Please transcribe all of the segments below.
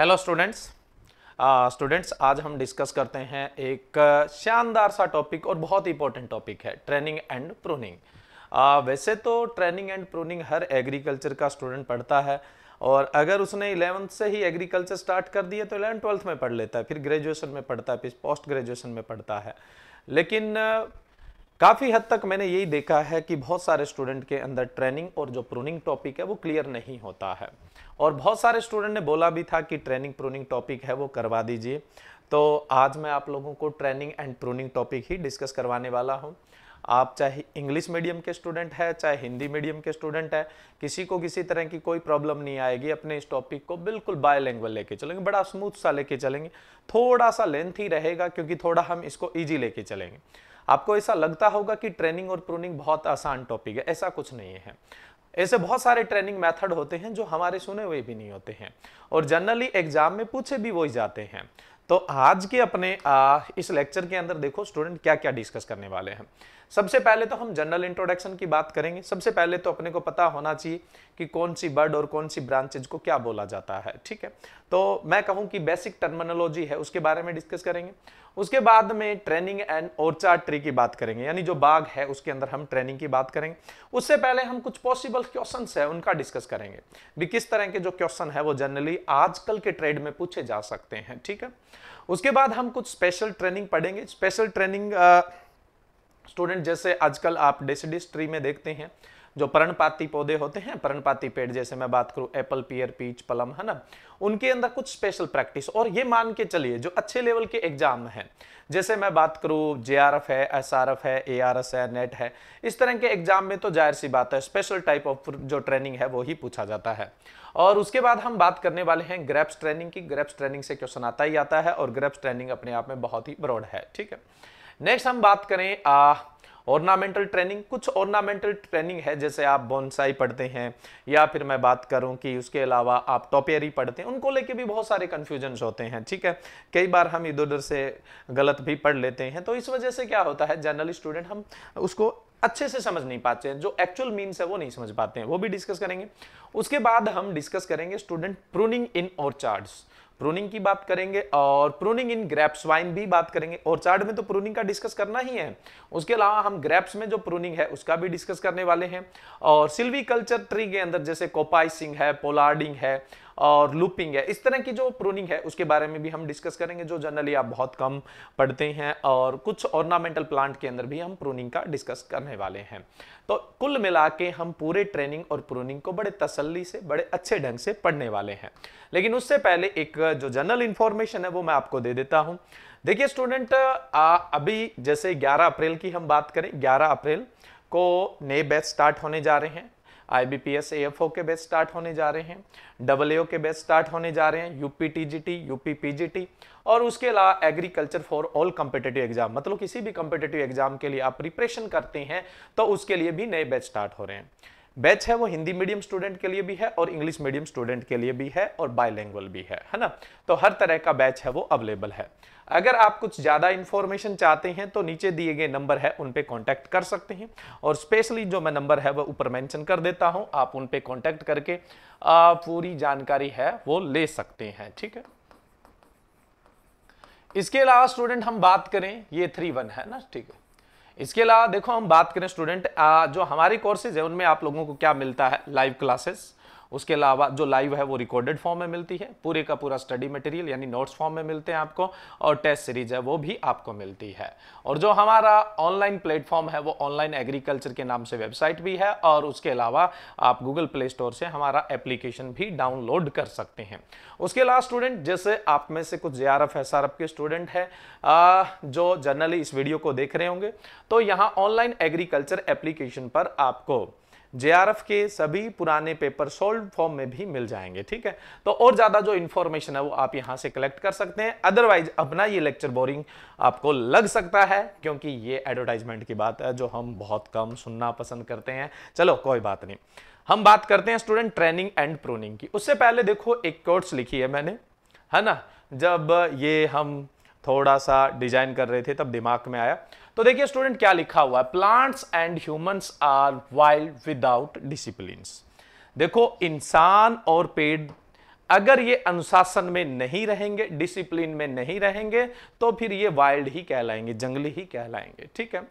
Hello students students आज हम discuss करते हैं एक uh, शानदार सा टॉपिक और बहुत इंपॉर्टेंट टॉपिक है ट्रेनिंग एंड प्रूनिंग वैसे तो ट्रेनिंग एंड प्रूनिंग हर एग्रीकल्चर का स्टूडेंट पढ़ता है और अगर उसने इलेवंथ से ही एग्रीकल्चर स्टार्ट कर दिया तो इलेवन ट्वेल्थ में पढ़ लेता है फिर ग्रेजुएशन में पढ़ता है फिर पोस्ट ग्रेजुएशन में पढ़ता है. लेकिन uh, काफ़ी हद तक मैंने यही देखा है कि बहुत सारे स्टूडेंट के अंदर ट्रेनिंग और जो प्रूनिंग टॉपिक है वो क्लियर नहीं होता है। और बहुत सारे स्टूडेंट ने बोला भी था कि ट्रेनिंग प्रूनिंग टॉपिक है वो करवा दीजिए। तो आज मैं आप लोगों को ट्रेनिंग एंड प्रूनिंग टॉपिक ही डिस्कस करवाने वाला हूँ। आप चाहे इंग्लिश मीडियम के स्टूडेंट है, चाहे हिंदी मीडियम के स्टूडेंट है, किसी को किसी तरह की कोई प्रॉब्लम नहीं आएगी, अपने इस टॉपिक को बिल्कुल बाय लैंग्वेज लेके चलेंगे, बड़ा स्मूथ सा लेके चलेंगे। थोड़ा सा लेंथ ही रहेगा क्योंकि थोड़ा हम इसको ईजी लेके चलेंगे। आपको ऐसा लगता होगा कि ट्रेनिंग और प्रूनिंग बहुत आसान टॉपिक है ऐसा कुछ नहीं है। ऐसे बहुत सारे ट्रेनिंग मेथड होते हैं जो हमारे सुने हुए भी नहीं होते हैं और जनरली एग्ज़ाम में पूछे भी वही जाते हैं। तो आज के अपने आ, इस लेक्चर के अंदर देखो स्टूडेंट क्या क्या डिस्कस करने वाले हैं। सबसे पहले तो हम जनरल इंट्रोडक्शन की बात करेंगे। सबसे पहले तो अपने को पता होना चाहिए कि कौन सी बर्ड और कौन सी ब्रांचेज को क्या बोला जाता है, ठीक है? तो मैं कहूँ कि बेसिक टर्मिनोलॉजी है, उसके बारे में डिस्कस करेंगे। उसके बाद में ट्रेनिंग एंड ओरचार्ड ट्री की बात करेंगे। यानी जो बाग है, उसके अंदर हम ट्रेनिंग की बात करेंगे। उससे पहले हम कुछ पॉसिबल क्वेश्चन है, उनका डिस्कस करेंगे। भी किस तरह के जो क्वेश्चन है, वो जनरली आजकल के ट्रेड में पूछे जा सकते हैं, ठीक है? उसके बाद हम कुछ स्पेशल ट्रेनिंग पढ़ेंगे। स्पेशल ट्रेनिंग स्टूडेंट जैसे आजकल आप डेसिडिस ट्री में देखते हैं, जो पर्णपाती पौधे होते हैं, पर्णपाती पेड़ जैसे मैं बात करूँ, एप्पल, पियर, पीच, पलम, है ना? उनके अंदर कुछ स्पेशल प्रैक्टिस और ये मान के चलिए, जो अच्छे लेवल के एग्ज़ाम है, जैसे मैं बात करूँ जेआरएफ है एसआरएफ है एआरएस है नेट है, इस तरह के एग्ज़ाम में तो ज़ाहिर सी बात है स्पेशल टाइप ऑफ़ जो ट्रेनिंग है, वो ही पूछा जाता है। और उसके बाद हम बात करने वाले हैं ग्रेप्स ट्रेनिंग की। ग्रेप्स ट्रेनिंग से क्वेश्चन आता ही आता है, और ग्रेप्स ट्रेनिंग अपने आप में बहुत ही ब्रॉड है, ठीक है? नेक्स्ट हम बात करें आ, ऑर्नामेंटल ट्रेनिंग कुछ ऑर्नामेंटल ट्रेनिंग है जैसे आप बोनसाई पढ़ते हैं या फिर मैं बात करूँ कि उसके अलावा आप टॉपियरी पढ़ते हैं उनको लेके भी बहुत सारे कन्फ्यूज़न होते हैं ठीक है? कई बार हम इधर उधर से गलत भी पढ़ लेते हैं तो इस वजह से क्या होता है जनरल स्टूडेंट हम उसको अच्छे से समझ नहीं पाते हैं जो एक्चुअल मीन्स है वो नहीं समझ पाते हैं वो भी डिस्कस करेंगे। उसके बाद हम डिस्कस करेंगे स्टूडेंट प्रूनिंग इन और चार्ट्स प्रूनिंग की बात करेंगे और प्रोनिंग इन ग्रेप्स वाइन भी बात करेंगे। और चार्ट में तो प्रूनिंग का डिस्कस करना ही है। उसके अलावा हम ग्रेप्स में जो प्रूनिंग है, उसका भी डिस्कस करने वाले हैं। और सिल्वी कल्चर ट्री के अंदर जैसे कोपाइसिंग है पोलार्डिंग है और लूपिंग है। इस तरह की जो प्रोनिंग है, उसके बारे में भी हम डिस्कस करेंगे, जो जनरली आप बहुत कम पढ़ते हैं और कुछ ऑर्नामेंटल प्लांट के अंदर भी हम प्रोनिंग का डिस्कस करने वाले हैं। तो कुल मिला के हम पूरे ट्रेनिंग और प्रोनिंग को बड़े तसल्ली से, बड़े अच्छे ढंग से पढ़ने वाले हैं। लेकिन उससे पहले एक जो जनरल इंफॉर्मेशन है, वो मैं आपको दे देता हूँ। देखिए स्टूडेंट अभी जैसे 11 अप्रैल की हम बात करें 11 अप्रैल को नए बैच स्टार्ट होने जा रहे हैं। आईबीपीएस एएफओ के बैच स्टार्ट होने जा रहे हैं डबल ए के बैच स्टार्ट होने जा रहे हैं यूपी टीजीटी यूपी पीजीटी और उसके अलावा agriculture for all competitive exam मतलब किसी भी कम्पिटेटिव एग्ज़ाम के लिए आप प्रिपरेशन करते हैं तो उसके लिए भी नए बैच स्टार्ट हो रहे हैं। बैच है, वो हिंदी मीडियम स्टूडेंट के लिए भी है और इंग्लिश मीडियम स्टूडेंट के लिए भी है और बायलैंग्वेज भी है है ना? तो हर तरह का बैच है, वो अवेलेबल है। अगर आप कुछ ज़्यादा इंफॉर्मेशन चाहते हैं तो नीचे दिए गए नंबर है उन पे कांटेक्ट कर सकते हैं और स्पेशली जो मैं नंबर है, वो ऊपर मेंशन कर देता हूँ, आप उन पे कांटेक्ट करके पूरी जानकारी है, वो ले सकते हैं, ठीक है? इसके अलावा स्टूडेंट हम बात करें, ये थ्री वन है ना, ठीक है? इसके अलावा देखो, हम बात करें स्टूडेंट जो हमारी कोर्सेज है, उनमें आप लोगों को क्या मिलता है? लाइव क्लासेस उसके अलावा जो लाइव है वो रिकॉर्डेड फॉर्म में मिलती है। पूरे का पूरा स्टडी मटेरियल यानी नोट्स फॉर्म में मिलते हैं आपको और टेस्ट सीरीज़ है वो भी आपको मिलती है। और जो हमारा ऑनलाइन प्लेटफॉर्म है वो ऑनलाइन एग्रीकल्चर के नाम से वेबसाइट भी है और उसके अलावा आप गूगल प्ले स्टोर से हमारा एप्लीकेशन भी डाउनलोड कर सकते हैं। उसके अलावा स्टूडेंट जैसे आप में से कुछ जे आर के स्टूडेंट है जो जनरली इस वीडियो को देख रहे होंगे तो यहाँ ऑनलाइन एग्रीकल्चर एप्लीकेशन पर आपको जेआरएफ के सभी पुराने पेपर सोल्व फॉर्म में भी मिल जाएँगे, ठीक है? तो और ज़्यादा जो इंफॉर्मेशन है वो आप यहाँ से कलेक्ट कर सकते हैं। अदरवाइज़ अपना ये लेक्चर बोरिंग आपको लग सकता है, क्योंकि ये एडवर्टाइजमेंट की बात है जो हम बहुत कम सुनना पसंद करते हैं। चलो, कोई बात नहीं। हम बात करते हैं स्टूडेंट ट्रेनिंग एंड प्रोनिंग की। उससे पहले देखो, एक कोर्स लिखी है मैंने, है ना? जब ये हम थोड़ा सा डिज़ाइन कर रहे थे, तब दिमाग में आया। तो देखिए, स्टूडेंट, क्या लिखा हुआ है? Plants and humans are wild without discipline देखो, इंसान और पेड़ अगर ये अनुशासन में नहीं रहेंगे डिसिप्लिन में नहीं रहेंगे तो फिर ये वाइल्ड ही कहलाएँगे, जंगली ही कहलाएँगे, ठीक है?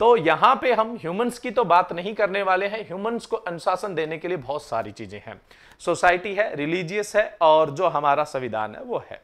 तो यहाँ पे हम ह्यूमंस की तो बात नहीं करने वाले हैं। ह्यूमंस को अनुशासन देने के लिए बहुत सारी चीज़ें हैं। सोसाइटी है रिलीजियस है, और जो हमारा संविधान है, वो है।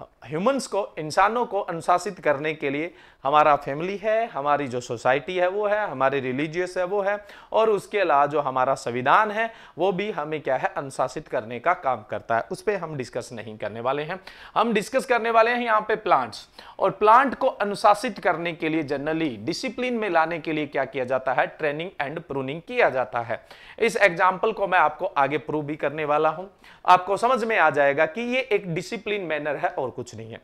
ह्यूमंस को इंसानों को अनुशासित करने के लिए हमारा फैमिली है, हमारी जो सोसाइटी है वो है, हमारे रिलीजियस है वो है, और उसके अलावा जो हमारा संविधान है, वो भी हमें क्या है, अनुशासित करने का काम करता है। उस पर हम डिस्कस नहीं करने वाले हैं। हम डिस्कस करने वाले हैं यहाँ पे प्लांट्स और प्लांट को अनुशासित करने के लिए जनरली डिसिप्लिन में लाने के लिए क्या किया जाता है? ट्रेनिंग एंड प्रूनिंग किया जाता है। इस एग्ज़ाम्पल को मैं आपको आगे प्रूव भी करने वाला हूँ। आपको समझ में आ जाएगा कि ये एक डिसिप्लिन मैनर है और कुछ नहीं है।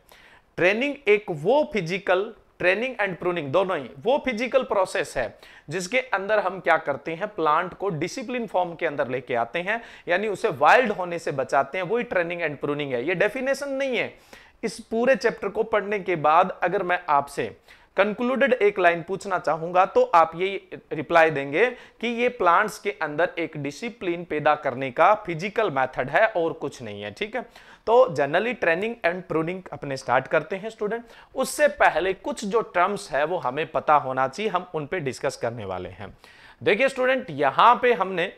ट्रेनिंग एक वो फ़िज़िकल ट्रेनिंग एंड प्रूनिंग, दोनों ही, वो फ़िज़िकल प्रोसेस है, जिसके अंदर हम क्या करते हैं प्लांट को डिसिप्लिन फॉर्म के अंदर लेके आते हैं, यानी उसे वाइल्ड होने से बचाते हैं, वही ट्रेनिंग एंड प्रूनिंग है। ये डेफिनेशन नहीं है। इस पूरे चैप्टर को पढ़ने के बाद अगर मैं आपसे कंक्लूडेड एक लाइन पूछना चाहूँगा तो आप ये रिप्लाई देंगे कि ये प्लांट्स के अंदर एक डिसिप्लिन पैदा करने का फ़िज़िकल मेथड है और कुछ नहीं है, ठीक है? तो जनरली ट्रेनिंग एंड प्रूनिंग अपने स्टार्ट करते हैं स्टूडेंट उससे पहले कुछ जो टर्म्स है, वो हमें पता होना चाहिए, हम उन पे डिस्कस करने वाले हैं। देखिए स्टूडेंट यहाँ पे हमने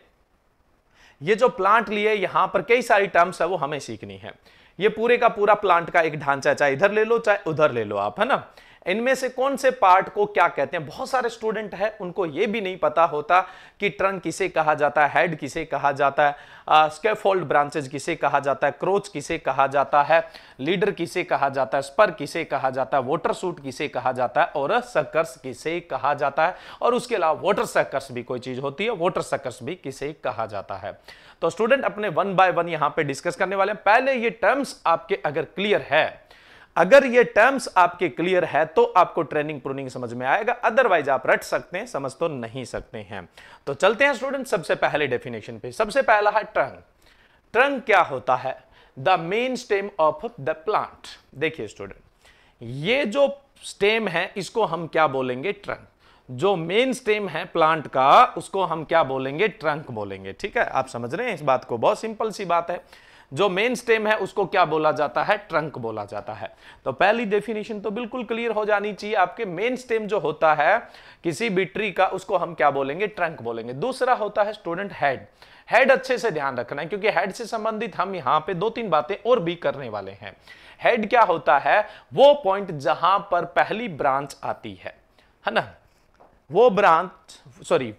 ये जो प्लांट लिए, यहाँ पर कई सारी टर्म्स है, वो हमें सीखनी है। ये पूरे का पूरा प्लांट का एक ढांचा, चाहे इधर ले लो, चाहे उधर ले लो आप, है ना? इनमें से कौन से पार्ट को क्या कहते हैं? बहुत सारे स्टूडेंट हैं, उनको ये भी नहीं पता होता कि ट्रंक किसे कहा जाता है हेड किसे कहा जाता है स्केफोल्ड ब्रांचेज किसे कहा जाता है क्रोच किसे कहा जाता है लीडर किसे कहा जाता है स्पर किसे कहा जाता है वोटर सूट किसे कहा जाता है और सकर्स किसे कहा जाता है और उसके अलावा वोटर सकर्स भी कोई चीज़ होती है वोटर सकर्स भी किसे कहा जाता है। तो स्टूडेंट अपने वन बाय वन यहाँ पे डिस्कस करने वाले हैं। पहले ये टर्म्स आपके अगर क्लियर है अगर ये टर्म्स आपके क्लियर है तो आपको ट्रेनिंग प्रूनिंग समझ में आएगा अदरवाइज़ आप रट सकते हैं, समझ तो नहीं सकते हैं। तो चलते हैं स्टूडेंट सबसे पहले डेफिनेशन पे। सबसे पहला है ट्रंक ट्रंक क्या होता है? The main stem of the plant देखिए स्टूडेंट ये जो स्टेम है, इसको हम क्या बोलेंगे? ट्रंक जो मेन स्टेम है प्लांट का, उसको हम क्या बोलेंगे? ट्रंक बोलेंगे। ठीक है? आप समझ रहे हैं इस बात को? बहुत सिंपल सी बात है। जो मेन स्टेम है, उसको क्या बोला जाता है? ट्रंक बोला जाता है। तो पहली डेफिनेशन तो बिल्कुल क्लियर हो जानी चाहिए। आपके मेन स्टेम जो होता है, किसी भी ट्री का, उसको हम क्या बोलेंगे? ट्रंक बोलेंगे। दूसरा होता है स्टूडेंट हेड हेड अच्छे से ध्यान रखना है, क्योंकि हेड से संबंधित हम यहाँ पे दो तीन बातें और भी करने वाले हैं। हेड क्या होता है? वो पॉइंट जहाँ पर पहली ब्रांच आती है। है ना? वो ब्रांच सॉरी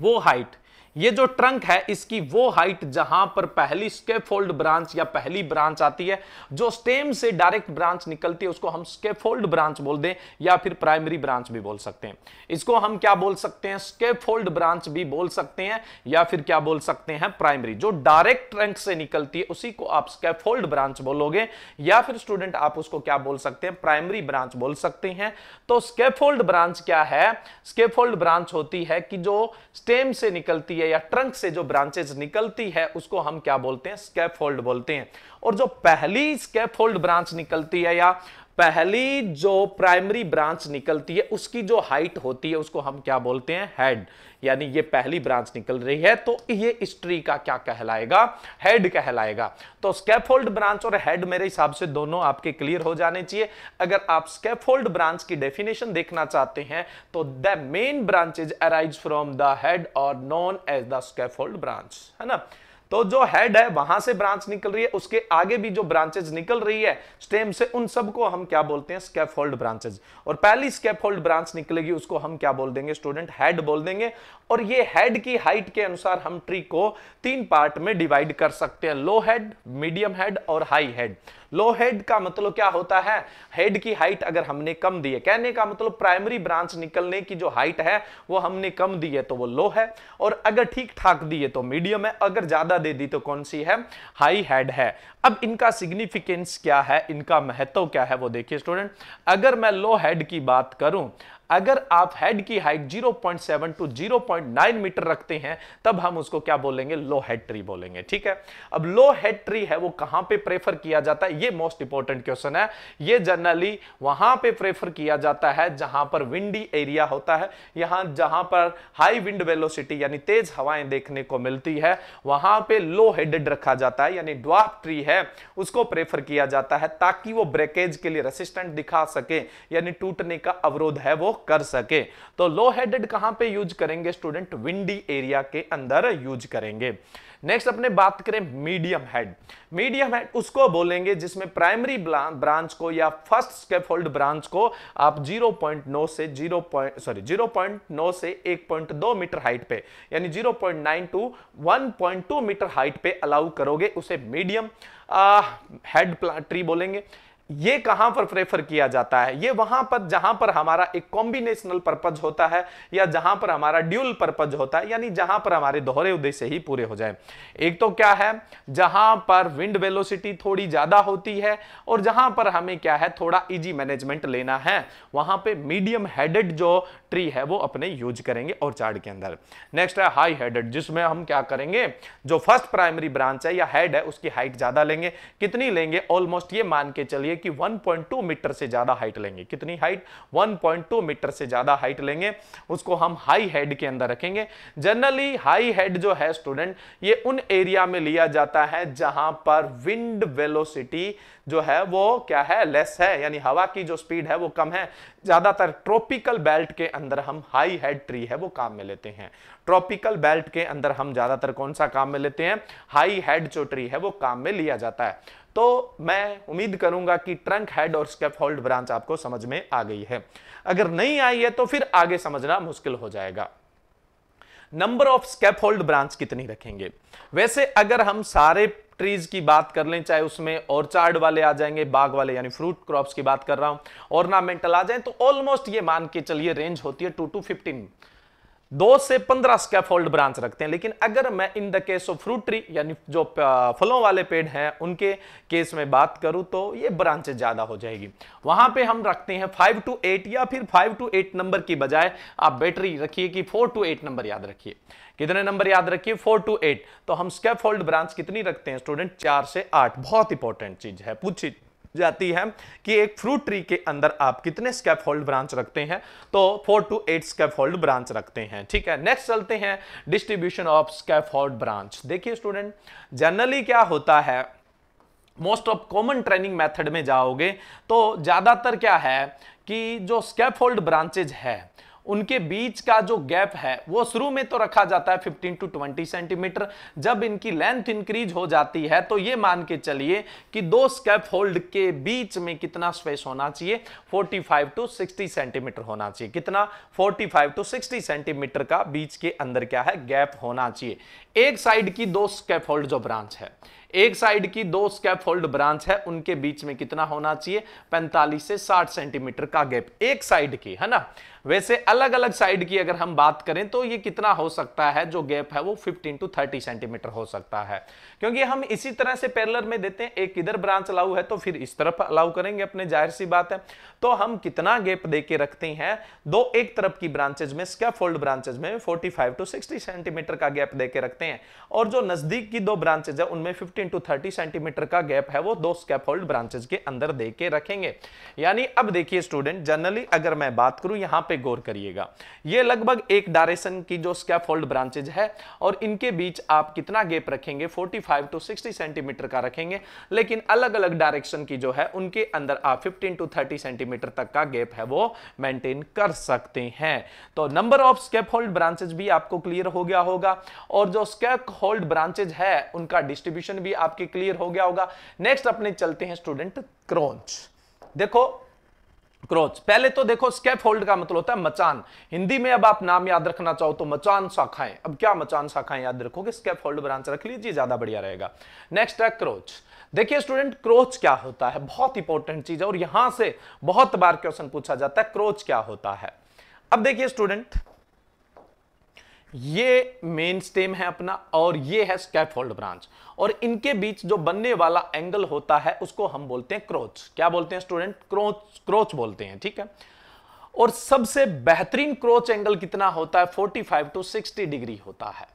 वो हाइट ये जो ट्रंक है, इसकी वो हाइट जहाँ पर पहली स्केफोल्ड ब्रांच या पहली ब्रांच आती है, जो स्टेम से डायरेक्ट ब्रांच निकलती है, उसको हम स्केफोल्ड ब्रांच बोल दें या फिर प्राइमरी ब्रांच भी बोल सकते हैं। इसको हम क्या बोल सकते हैं? स्केफोल्ड ब्रांच भी बोल सकते हैं या फिर क्या बोल सकते हैं? प्राइमरी जो डायरेक्ट ट्रंक से निकलती है, उसी को आप स्केफोल्ड ब्रांच बोलोगे या फिर स्टूडेंट आप उसको क्या बोल सकते हैं? प्राइमरी ब्रांच बोल सकते हैं। तो स्केफोल्ड ब्रांच क्या है? स्केफोल्ड ब्रांच होती है कि जो स्टेम से निकलती है है या ट्रंक से जो ब्रांचेज निकलती है, उसको हम क्या बोलते हैं? स्कैफोल्ड बोलते हैं। और जो पहली स्कैफोल्ड ब्रांच निकलती है या पहली जो प्राइमरी ब्रांच निकलती है, उसकी जो हाइट होती है, उसको हम क्या बोलते हैं? हेड यानी ये पहली ब्रांच निकल रही है तो ये इस ट्री का क्या कहलाएगा? हेड कहलाएगा। तो स्कैफोल्ड ब्रांच और हेड मेरे हिसाब से दोनों आपके क्लियर हो जाने चाहिए। अगर आप स्कैफोल्ड ब्रांच की डेफिनेशन देखना चाहते हैं तो the main branches arise from the head और known as the scaffold branch है ना? तो जो हेड है, वहाँ से ब्रांच निकल रही है, उसके आगे भी जो ब्रांचेज निकल रही है स्टेम से उन सबको हम क्या बोलते हैं? स्कैफोल्ड ब्रांचेज और पहली स्कैफोल्ड ब्रांच निकलेगी, उसको हम क्या बोल देंगे? स्टूडेंट हेड बोल देंगे। और ये हेड की हाइट के अनुसार हम ट्री को तीन पार्ट में डिवाइड कर सकते हैं लो हेड मीडियम हेड और हाई हेड लो हेड का मतलब क्या होता है? हेड की हाइट अगर हमने कम दी है, कहने का मतलब प्राइमरी ब्रांच निकलने की जो हाइट है, वो हमने कम दी है तो वो लो है। और अगर ठीक ठाक दी है तो मीडियम है, अगर ज़्यादा दे दी तो कौन सी है? हाई हेड है। अब इनका सिग्निफिकेंस क्या है? इनका महत्व क्या है? वो देखिए स्टूडेंट अगर मैं लो हेड की बात करूँ अगर आप हेड की हाइट 0.7 टू 0.9 मीटर रखते हैं, तब हम उसको क्या बोलेंगे? लो हेड ट्री बोलेंगे, ठीक है? अब लो हेड ट्री है, वो कहाँ पे प्रेफर किया जाता है? ये मोस्ट इंपॉर्टेंट क्वेश्चन है। ये जनरली वहाँ पे प्रेफर किया जाता है, जहाँ पर विंडी एरिया होता है। यहाँ, जहाँ पर हाई विंड वेलोसिटी यानी तेज हवाएँ देखने को मिलती है, वहाँ पे लो हेडेड रखा जाता है, यानी ड्वाफ ट्री है, उसको प्रेफर किया जाता है, ताकि वो ब्रेकेज के लिए रेसिस्टेंट दिखा सके, यानी टूटने का अवरोध है वो। कर सके। तो लो हेडेड कहाँ पे यूज़ करेंगे स्टूडेंट विंडी एरिया के अंदर यूज़ करेंगे। नेक्स्ट अपने बात करें मीडियम हेड मीडियम हेड उसको बोलेंगे जिसमें प्राइमरी ब्रांच को या फ़र्स्ट स्केफोल्ड ब्रांच को आप 0.9 से 0. सॉरी 0.9 से 1.2 मीटर हाइट पे, यानी 0.9 टू 1.2 मीटर हाइट पे अलाउ करोगे, उसे मीडियम हेड ट्री बोलेंगे। ये कहाँ पर प्रेफर किया जाता है? ये वहाँ पर, जहाँ पर हमारा एक कॉम्बिनेशनल पर्पज होता है, या जहाँ पर हमारा ड्यूल पर्पज होता है, यानी जहाँ पर हमारे दोहरे उद्देश्य ही पूरे हो जाए। एक तो क्या है, जहाँ पर विंड वेलोसिटी थोड़ी ज़्यादा होती है, और जहाँ पर हमें क्या है, थोड़ा इजी मैनेजमेंट लेना है। वहाँ पे मीडियम हेडेड जो ट्री है, वो अपने यूज़ करेंगे और चार्ड के अंदर। नेक्स्ट है हाई हेडेड जिसमें हम क्या करेंगे, जो फ़र्स्ट प्राइमरी ब्रांच है या हेड है, उसकी हाइट ज़्यादा लेंगे। कितनी लेंगे? ऑलमोस्ट ये मान के चलिए कि 1.2 मीटर से ज़्यादा हाइट लेंगे। कितनी हाइट? 1.2 मीटर से ज़्यादा हाइट लेंगे। उसको हम हाई हेड के अंदर रखेंगे। जनरली हाई हेड जो है स्टूडेंट, ये उन एरिया में लिया जाता है जहाँ पर विंड वेलोसिटी जो है वो क्या है? लेस है, यानी हवा की जो स्पीड है वो कम है। ज़्यादातर ट्रॉपिकल बेल्ट के अंदर हम हाई हेड ट्री है वो काम में लेते हैं। ट्रॉपिकल बेल्ट के अंदर हम ज़्यादातर कौन सा काम में लेते हैं? हाई हेड जो ट्री है वो काम में लिया जाता है। तो मैं उम्मीद करूँगा कि ट्रंक हेड और स्केफोल्ड ब्रांच आपको समझ में आ गई है। अगर नहीं आई है तो फिर आगे समझना मुश्किल हो जाएगा। नंबर ऑफ़ स्केफोल्ड ब्रांच कितनी रखेंगे? वैसे अगर हम सारे ट्रीज की बात कर लें, चाहे उसमें ऑर्चार्ड वाले आ जाएँगे बाग वाले, यानी फ्रूट क्रॉप्स की बात कर रहा हूँ ऑर्नामेंटल आ जाए तो ऑलमोस्ट ये मान के चलिए रेंज होती है टू टू फिफ्टीन दो से पंद्रह स्कैफोल्ड ब्रांच रखते हैं। लेकिन अगर मैं in the case of fruit tree यानी जो फलों वाले पेड़ हैं, उनके केस में बात करूँ तो ये ब्रांचेज ज़्यादा हो जाएगी। वहाँ पे हम रखते हैं फाइव टू एट या फिर फाइव टू एट नंबर की बजाय आप बैटरी रखिए कि फोर टू एट नंबर याद रखिए। कितने नंबर याद रखिए? फोर टू एट तो हम स्कैफोल्ड ब्रांच कितनी रखते हैं स्टूडेंट चार से आठ। बहुत इंपॉर्टेंट चीज़ है। पूछी जाती है कि एक फ्रूट ट्री के अंदर आप कितने स्कैफोल्ड ब्रांच रखते हैं? तो four to eight scaffold branch रखते हैं, ठीक है? नेक्स्ट चलते हैं डिस्ट्रीब्यूशन ऑफ़ स्कैफोल्ड ब्रांच देखिए स्टूडेंट जनरली क्या होता है? Most of common training method में जाओगे तो ज़्यादातर क्या है कि जो स्कैफोल्ड ब्रांचेज है उनके बीच का जो गैप है, वो शुरू में तो रखा जाता है 15 टू 20 सेंटीमीटर जब इनकी लेंथ इंक्रीज हो जाती है तो ये मान के चलिए कि दो स्कैप होल्ड के बीच में कितना स्पेस होना चाहिए? 45 टू 60 सेंटीमीटर होना चाहिए। कितना? 45 टू 60 सेंटीमीटर का बीच के अंदर क्या है? गैप होना चाहिए। एक साइड की दो स्कैप होल्ड जो ब्रांच है, एक साइड की दो स्कैफोल्ड ब्रांच है, उनके बीच में कितना होना चाहिए? 45 से 60 सेंटीमीटर का गैप। एक साइड की, है ना? वैसे अलग अलग साइड की अगर हम बात करें तो ये कितना हो सकता है? जो गैप है वो 15 टू 30 सेंटीमीटर हो सकता है। क्योंकि हम इसी तरह से पैरेलल में देते हैं, एक इधर ब्रांच अलाउ है तो फिर इस तरफ़ अलाउ करेंगे, अपने ज़ाहिर सी बात है। तो हम कितना गैप देके रखते हैं, दो एक तरफ़ की ब्रांचेज में स्कैफोल्ड ब्रांचेज में 45 टू 60 सेंटीमीटर का गैप दे के रखते हैं। और जो नज़दीक की दो ब्रांचेज है, उनमें 15 टू 30 सेंटीमीटर का गैप है, वो दो स्कैफोल्ड ब्रांचेज के अंदर देके रखेंगे। यानी अब देखिए स्टूडेंट जनरली अगर मैं बात करूँ, यहाँ पे गौर करिएगा। ये लगभग एक डायरेक्शन की जो स्कैफोल्ड ब्रांचेज है और इनके बीच आप कितना गैप रखेंगे? 45 टू 60 सेंटीमीटर का रखेंगे। लेकिन अलग अलग डायरेक्शन की जो है, उनके अंदर आप 15 टू 30 सेंटीमीटर तक का गैप है, वो मेंटेन कर सकते हैं। तो number of scaffold branches भी आपको क्लियर हो गया होगा और जो स्केप होल्ड ब्रांचेज है, उनका डिस्ट्रीब्यूशन भी आपके क्लियर हो गया होगा। नेक्स्ट अपने चलते हैं स्टूडेंट क्रोच देखो क्रोच पहले तो देखो स्केप होल्ड का मतलब होता है मचान। हिंदी में अब आप नाम याद रखना चाहो तो मचान शाखाएँ। अब क्या मचान शाखाएँ याद रखोगे? स्केप होल्ड ब्रांच रख लीजिए, ज़्यादा बढ़िया रहेगा। नेक्स्ट है क्रोच देखिए स्टूडेंट क्रोच क्या होता है? बहुत इंपॉर्टेंट चीज़ है और यहाँ से बहुत बार क्वेश्चन पूछा जाता है क्रोच क्या होता है? अब देखिए स्टूडेंट ये मेन स्टेम है अपना और ये है स्कैफोल्ड ब्रांच और इनके बीच जो बनने वाला एंगल होता है, उसको हम बोलते हैं क्रोच क्या बोलते हैं स्टूडेंट क्रोच क्रोच बोलते हैं, ठीक है? और सबसे बेहतरीन क्रोच एंगल कितना होता है? 45 टू 60 डिग्री होता है।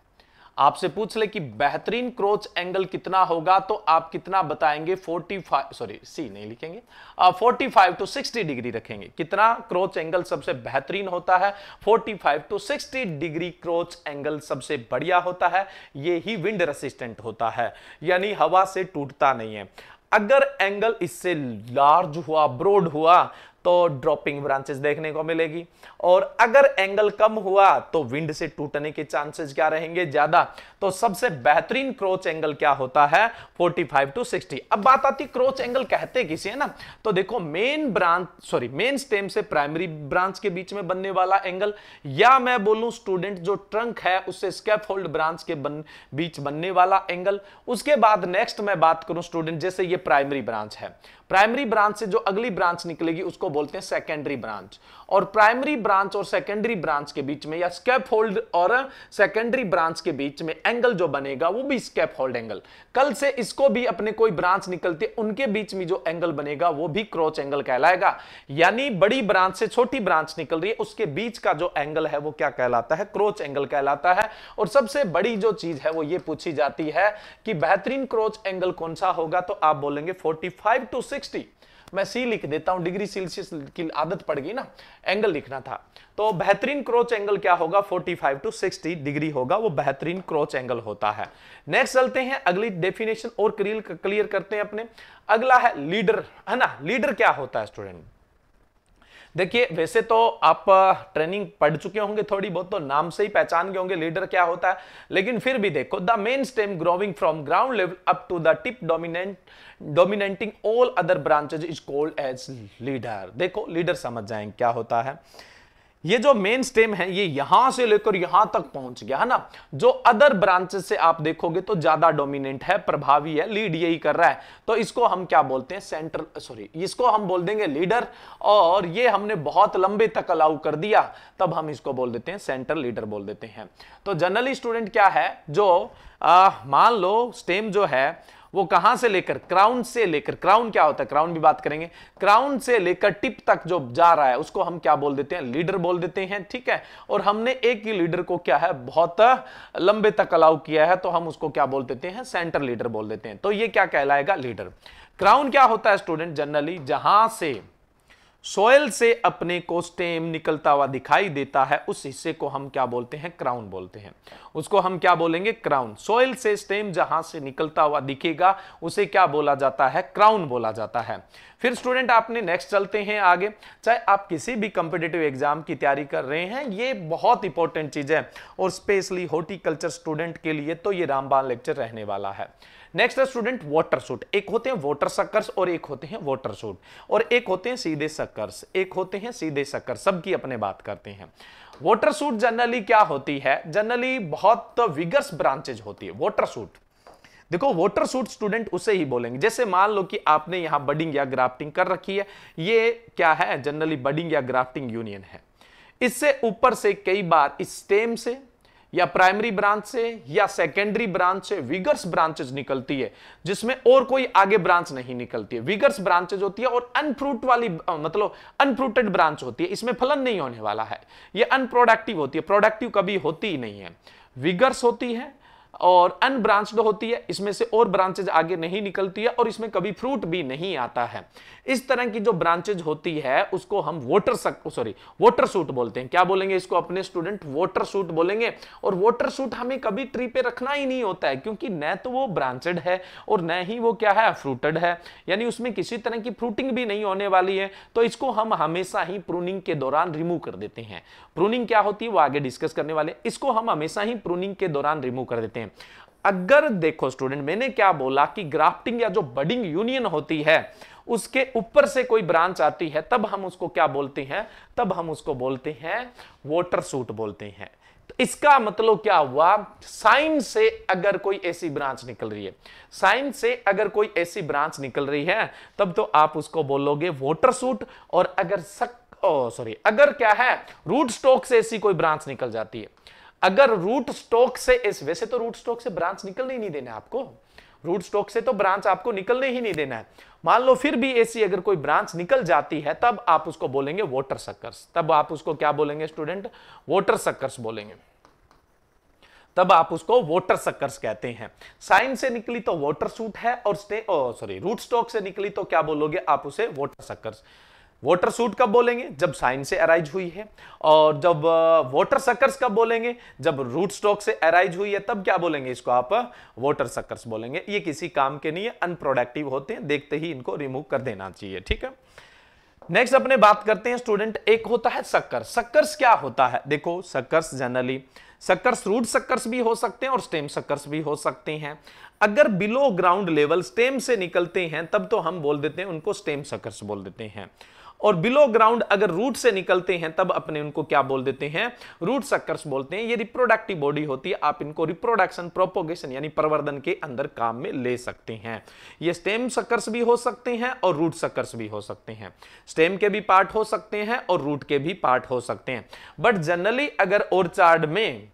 आपसे पूछ ले कि बेहतरीन क्रोच एंगल कितना होगा तो आप कितना बताएँगे? 45 सॉरी, सी नहीं लिखेंगे। आप 45 टू 60 डिग्री रखेंगे। कितना क्रोच एंगल सबसे बेहतरीन होता है? 45 टू 60 डिग्री क्रोच एंगल सबसे बढ़िया होता है। ये ही विंड रेसिस्टेंट होता है। यानी हवा से टूटता नहीं है। अगर एंगल इससे लार्ज हुआ, ब्रॉड हुआ तो ड्रॉपिंग ब्रांचेस देखने को मिलेगी। और अगर एंगल कम हुआ तो विंड से टूटने के चांसेस क्या रहेंगे? ज़्यादा। तो सबसे बेहतरीन क्रोच एंगल क्या होता है? 45 टू 60 अब बात आती क्रोच एंगल कहते किसी है ना? तो देखो main branch sorry main stem से प्राइमरी ब्रांच के बीच में बनने वाला एंगल या मैं बोलूँ स्टूडेंट जो ट्रंक है उससे स्कैफोल्ड ब्रांच के बन, बीच बनने वाला एंगल उसके बाद नेक्स्ट मैं बात करूँ स्टूडेंट जैसे ये प्राइमरी ब्रांच है। प्राइमरी ब्रांच से जो अगली ब्रांच निकलेगी, उसको बोलते हैं सेकेंडरी ब्रांच और प्राइमरी ब्रांच और सेकेंडरी ब्रांच के बीच में या स्केप होल्ड और सेकेंडरी ब्रांच के बीच में एंगल जो बनेगा, वो भी स्केप होल्ड एंगल कल से इसको भी अपने कोई ब्रांच निकलती है उनके बीच में जो एंगल बनेगा, वो भी क्रॉच एंगल कहलाएगा. यानी बड़ी ब्रांच से छोटी ब्रांच निकल रही है, उसके बीच का जो एंगल है, वो क्या कहलाता है? क्रोच एंगल कहलाता है. और सबसे बड़ी जो चीज़ है, वो ये पूछी जाती है कि बेहतरीन क्रोच एंगल कौन सा होगा? तो आप बोलेंगे 45 टू 60 मैं सी लिख देता हूँ डिग्री सेल्सियस की आदत पड़ गई ना एंगल लिखना था। तो बेहतरीन क्रोच एंगल क्या होगा? 45 टू 60 डिग्री होगा, वो बेहतरीन क्रोच एंगल होता है। नेक्स्ट चलते हैं, अगली डेफिनेशन और क्लियर करते हैं अपने। अगला है लीडर है ना? लीडर क्या होता है स्टूडेंट देखिए, वैसे तो आप ट्रेनिंग पढ़ चुके होंगे थोड़ी बहुत तो नाम से ही पहचान गए होंगे लीडर क्या होता है। लेकिन फिर भी देखो the main stem growing from ground level up to the tip dominant dominating all other branches is called as leader देखो लीडर समझ जाएँगे क्या होता है। ये जो मेन स्टेम है, ये यहाँ से लेकर यहाँ तक पहुँच गया, है ना? जो अदर ब्रांचेस से आप देखोगे तो ज़्यादा डोमिनेंट है, प्रभावी है लीड यही कर रहा है। तो इसको हम क्या बोलते हैं? सेंट्रल सॉरी इसको हम बोल देंगे लीडर और ये हमने बहुत लंबे तक अलाउ कर दिया। तब हम इसको बोल देते हैं सेंट्रल लीडर बोल देते हैं। तो जनरली स्टूडेंट क्या है? जो मान लो स्टेम जो है वो कहाँ से लेकर? क्राउन से लेकर। क्राउन क्या होता है? क्राउन भी बात करेंगे। क्राउन से लेकर टिप तक जो जा रहा है, उसको हम क्या बोल देते हैं? लीडर बोल देते हैं, ठीक है? और हमने एक ही लीडर को क्या है? बहुत लंबे तक अलाउ किया है तो हम उसको क्या बोल देते हैं? सेंटर लीडर बोल देते हैं। तो ये क्या कहलाएगा? लीडर क्राउन क्या होता है स्टूडेंट जनरली जहाँ से सोयल से अपने को स्टेम निकलता हुआ दिखाई देता है, उस हिस्से को हम क्या बोलते हैं? क्राउन बोलते हैं। उसको हम क्या बोलेंगे? क्राउन सोयल से स्टेम जहाँ से निकलता हुआ दिखेगा, उसे क्या बोला जाता है? क्राउन बोला जाता है। फिर स्टूडेंट आपने नेक्स्ट चलते हैं आगे। चाहे आप किसी भी कंपिटेटिव एग्ज़ाम की तैयारी कर रहे हैं, ये बहुत इंपॉर्टेंट चीज़ है। और स्पेशली हॉर्टिकल्चर स्टूडेंट के लिए तो ये रामबान लेक्चर रहने वाला है। नेक्स्ट है स्टूडेंट वाटर सूट एक होते हैं वाटर सक्कर्स और एक होते हैं वाटर सूट और एक होते हैं सीधे सक्कर्स एक होते हैं सीधे सक्कर सबकी अपने बात करते हैं। वाटर सूट जनरली क्या होती है? जनरली बहुत विगर्स ब्रांचेज होती है। वाटर सूट देखो वाटर सूट स्टूडेंट उसे ही बोलेंगे। जैसे मान लो कि आपने यहाँ बडिंग या ग्राफ्टिंग कर रखी है। ये क्या है? जनरली बडिंग या ग्राफ्टिंग यूनियन है। इससे ऊपर से कई बार स्टेम से या प्राइमरी ब्रांच से, या सेकेंडरी ब्रांच से विगर्स ब्रांचेज निकलती है, जिसमें और कोई आगे ब्रांच नहीं निकलती है। विगर्स ब्रांचेज होती है और अनफ्रूट वाली मतलब अनफ्रूटेड ब्रांच होती है। इसमें फलन नहीं होने वाला है। ये अनप्रोडक्टिव होती है। प्रोडक्टिव कभी होती ही नहीं है। विगर्स होती है और अनब्रांच्ड होती है, इसमें से और ब्रांचेज आगे नहीं निकलती है और इसमें कभी फ्रूट भी नहीं आता है। इस तरह की जो ब्रांचेज होती है, उसको हम वोटर सॉरी, वोटर सूट बोलते हैं। क्या बोलेंगे इसको अपने स्टूडेंट? वोटर सूट बोलेंगे। और वोटर सूट हमें कभी ट्री पे रखना ही नहीं होता है, क्योंकि न तो वो ब्रांचेड है और न ही वो क्या है फ्रूटेड है। यानी उसमें किसी तरह की फ्रूटिंग भी नहीं होने वाली है तो इसको हम हमेशा ही प्रूनिंग के दौरान रिमूव कर देते हैं। प्रूनिंग क्या होती है, वो आगे डिस्कस करने वाले इसको हम हमेशा ही प्रूनिंग के दौरान रिमूव कर देते हैं। अगर देखो स्टूडेंट, मैंने क्या बोला कि ग्राफ्टिंग या जो बडिंग यूनियन होती है, उसके ऊपर से कोई ब्रांच आती है, तब हम उसको क्या बोलते हैं? तब हम उसको बोलते हैं वोटर सूट बोलते हैं। तो इसका मतलब क्या हुआ? साइन से अगर कोई ऐसी ब्रांच निकल रही है, साइन से अगर कोई ऐसी ब्रांच निकल रही है, तब तो आप उसको बोलोगे वोटर सूट। और अगर सक सॉरी, अगर क्या है, रूट स्टॉक से ऐसी कोई ब्रांच निकल जाती है अगर रूट स्टॉक से इस, वैसे तो रूट स्टॉक से ब्रांच निकलने ही नहीं देना आपको। रूट स्टॉक से तो ब्रांच आपको निकलने ही नहीं देना है। मान लो फिर भी ऐसी अगर कोई ब्रांच निकल जाती है, तब आप उसको बोलेंगे वोटर सक्कर्स तब आप उसको क्या बोलेंगे स्टूडेंट वोटर सक्कर्स बोलेंगे। तब आप उसको वोटर सक्कर्स कहते हैं। साइन से निकली तो वोटर सूट है और सॉरी रूट स्टॉक से निकली तो क्या बोलोगे? आप उसे वोटर सक्कर्स वोटर सूट कब बोलेंगे? जब साइन से अराइज हुई है। और जब वोटर सकर्स कब बोलेंगे? जब रूट स्टॉक से अराइज हुई है, तब क्या बोलेंगे इसको आप? वोटर सकर्स बोलेंगे। ये किसी काम के नहीं है अनप्रोडक्टिव होते हैं। देखते ही इनको रिमूव कर देना चाहिए, ठीक है? नेक्स्ट अपने बात करते हैं स्टूडेंट एक होता है सक्कर सक्कर्स क्या होता है? देखो, suckers generally suckers root suckers भी हो सकते हैं और स्टेम सक्कर्स भी हो सकते हैं। अगर बिलो ग्राउंड लेवल स्टेम से निकलते हैं, तब तो हम बोल देते हैं, उनको स्टेम सक्कर्स बोल देते हैं। और बिलो ग्राउंड अगर रूट से निकलते हैं, तब अपने उनको क्या बोल देते हैं? रूट सक्कर्स बोलते हैं। ये रिप्रोडक्टिव बॉडी होती है, आप इनको रिप्रोडक्शन प्रोपोगेशन यानी प्रवर्धन के अंदर काम में ले सकते हैं। ये स्टेम सक्कर्स भी हो सकते हैं और रूट सक्कर्स भी हो सकते हैं। स्टेम के भी पार्ट हो सकते हैं और रूट के भी पार्ट हो सकते हैं। बट जनरली अगर ओरचार्ड में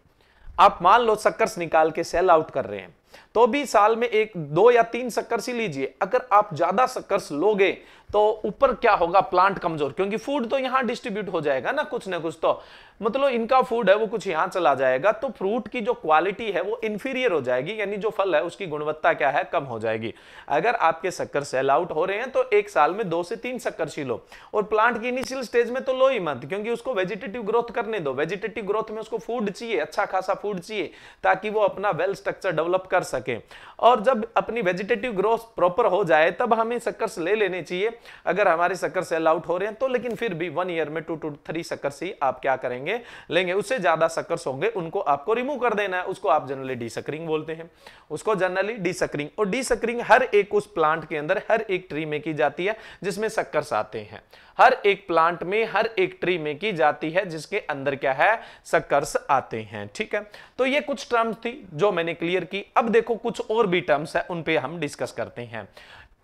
आप मान लो सक्कर्स निकाल के सेल आउट कर रहे हैं तो भी साल में एक, दो या तीन सक्कर्स ही लीजिए। अगर आप ज़्यादा सक्कर्स लोगे तो ऊपर क्या होगा? प्लांट कमज़ोर। क्योंकि फ़ूड तो यहाँ डिस्ट्रीब्यूट हो जाएगा ना, कुछ ना कुछ तो। मतलब इनका फ़ूड है, वो कुछ यहाँ चला जाएगा तो फ्रूट की जो क्वालिटी है, वो इंफीरियर हो जाएगी। यानी जो फल है, उसकी गुणवत्ता क्या है? कम हो जाएगी। अगर आपके शक्कर सेल आउट हो रहे हैं तो एक साल में दो से तीन शक्कर सी लो। और प्लांट की इनिशियल स्टेज में तो लो ही मत, क्योंकि उसको वेजिटेटिव ग्रोथ करने दो। वेजिटेटिव ग्रोथ में उसको फ़ूड चाहिए अच्छा खासा फ़ूड चाहिए, ताकि वो अपना वेल स्ट्रक्चर डेवलप कर सके। और जब अपनी वेजिटेटिव ग्रोथ प्रॉपर हो जाए, तब हमें शक्कर ले लेने चाहिए। अगर हमारे शक्कर सेल आउट हो रहे हैं तो लेकिन फिर भी वन ईयर में टू टू थ्री शक्कर ही आप क्या करेंगे? लेंगे, उससे ज़्यादा शक्कर होंगे, उनको आपको रिमूव कर देना है। उसको आप जनरली डीसकरिंग बोलते हैं। उसको जनरली डीसकरिंग और डीसकरिंग हर एक उस प्लांट के अंदर, हर एक ट्री में की जाती है, जिसमें शक्कर आते हैं। हर एक प्लांट में, हर एक ट्री में की जाती है, जिसके अंदर क्या है? सक्कर्स आते हैं। ठीक है? तो ये कुछ टर्म्स थी जो मैंने क्लियर की। अब देखो कुछ और भी टर्म्स है, उन पे हम डिस्कस करते हैं।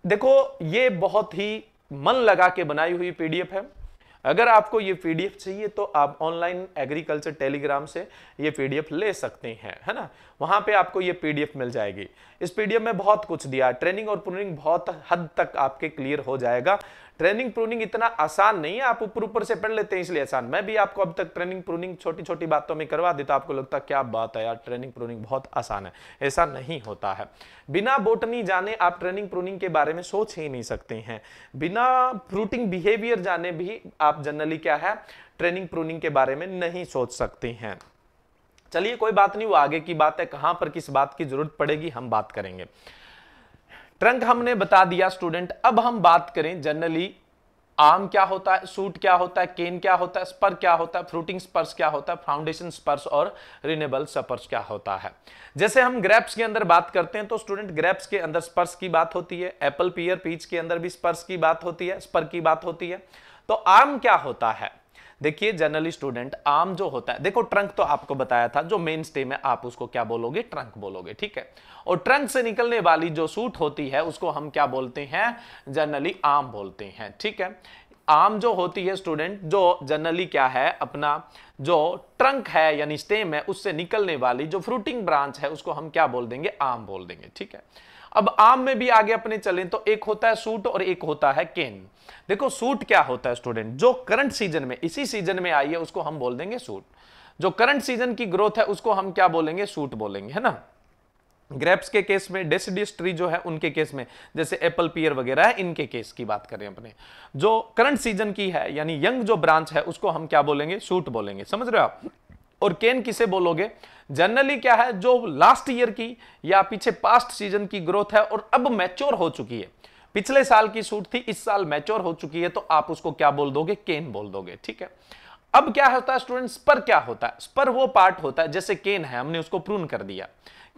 देखो, ये बहुत ही मन लगा के बनाई हुई पीडीएफ है। अगर आपको ये पीडीएफ चाहिए तो आप ऑनलाइन एग्रीकल्चर टेलीग्राम से ये पीडीएफ ले सकते हैं, है ना? वहाँ पे आपको ये पीडीएफ मिल जाएगी। इस पीडीएफ में बहुत कुछ दिया। ट्रेनिंग और प्रूनिंग बहुत हद तक आपके क्लियर हो जाएगा। ट्रेनिंग प्रूनिंग इतना आसान नहीं है, आप ऊपर ऊपर से पढ़ लेते हैं इसलिए आसान। मैं भी आपको अब तक ट्रेनिंग प्रूनिंग छोटी छोटी बातों में करवा देता, आपको लगता क्या बात है यार ट्रेनिंग प्रूनिंग बहुत आसान है। ऐसा नहीं होता है। बिना बोटनी जाने आप ट्रेनिंग प्रूनिंग के बारे में सोच ही नहीं सकते हैं। बिना फ्रूटिंग बिहेवियर जाने भी आप जनरली क्या है ट्रेनिंग प्रूनिंग के बारे में नहीं सोच सकते हैं। चलिए, कोई बात नहीं, वो आगे की बात है, कहाँ पर किस बात की ज़रूरत पड़ेगी, हम बात करेंगे। ट्रंक हमने बता दिया स्टूडेंट, अब हम बात करें जनरली आम क्या होता है, सूट क्या होता है, केन क्या होता है, स्पर क्या होता है, फ्रूटिंग स्पर्स क्या होता है, फाउंडेशन स्पर्स और रिनेबल स्पर्स क्या होता है। जैसे हम ग्रेप्स के अंदर बात करते हैं तो स्टूडेंट, ग्रेप्स के अंदर स्पर्स की बात होती है, एप्पल पियर पीच के अंदर भी स्पर्स की बात होती है, स्पर की बात होती है। तो आम क्या होता है? देखिए जनरली स्टूडेंट आम जो होता है, देखो ट्रंक तो आपको बताया था, जो मेन स्टेम है आप उसको क्या बोलोगे? ट्रंक बोलोगे, ठीक है? और ट्रंक से निकलने वाली जो सूट होती है, उसको हम क्या बोलते हैं? जनरली आम बोलते हैं, ठीक है? आम जो होती है स्टूडेंट जो जनरली क्या है, अपना जो ट्रंक है, यानी स्टेम है उससे निकलने वाली जो फ्रूटिंग ब्रांच है, उसको हम क्या बोल देंगे? आम बोल देंगे, ठीक है? अब आम में भी आगे अपने चलें तो एक होता है सूट और एक होता है केन। देखो, सूट क्या होता है स्टूडेंट? जो करंट सीज़न में, इसी सीज़न में आई है, उसको हम बोल देंगे सूट। जो करंट सीज़न की ग्रोथ है, उसको हम क्या बोलेंगे? सूट बोलेंगे, है ना? ग्रेप्स के केस में, डेसिडियस ट्री जो है, उनके केस में, जैसे एप्पल पियर वगैरह है, इनके केस की बात करें अपने। जो करंट सीज़न की है, यानी यंग जो ब्रांच है, उसको हम क्या बोलेंगे? सूट बोलेंगे। समझ रहे हो आप? और केन किसे बोलोगे? जनरली क्या है, जो लास्ट ईयर की या पीछे पास्ट सीज़न की ग्रोथ है और अब मैच्योर हो चुकी है। पिछले साल की सूट थी, इस साल मैच्योर हो चुकी है तो आप उसको क्या बोल दोगे? केन बोल दोगे, ठीक है? अब क्या होता है स्टूडेंट स्पर क्या होता है? स्पर वो पार्ट होता है, जैसे केन है, हमने उसको प्रून कर दिया।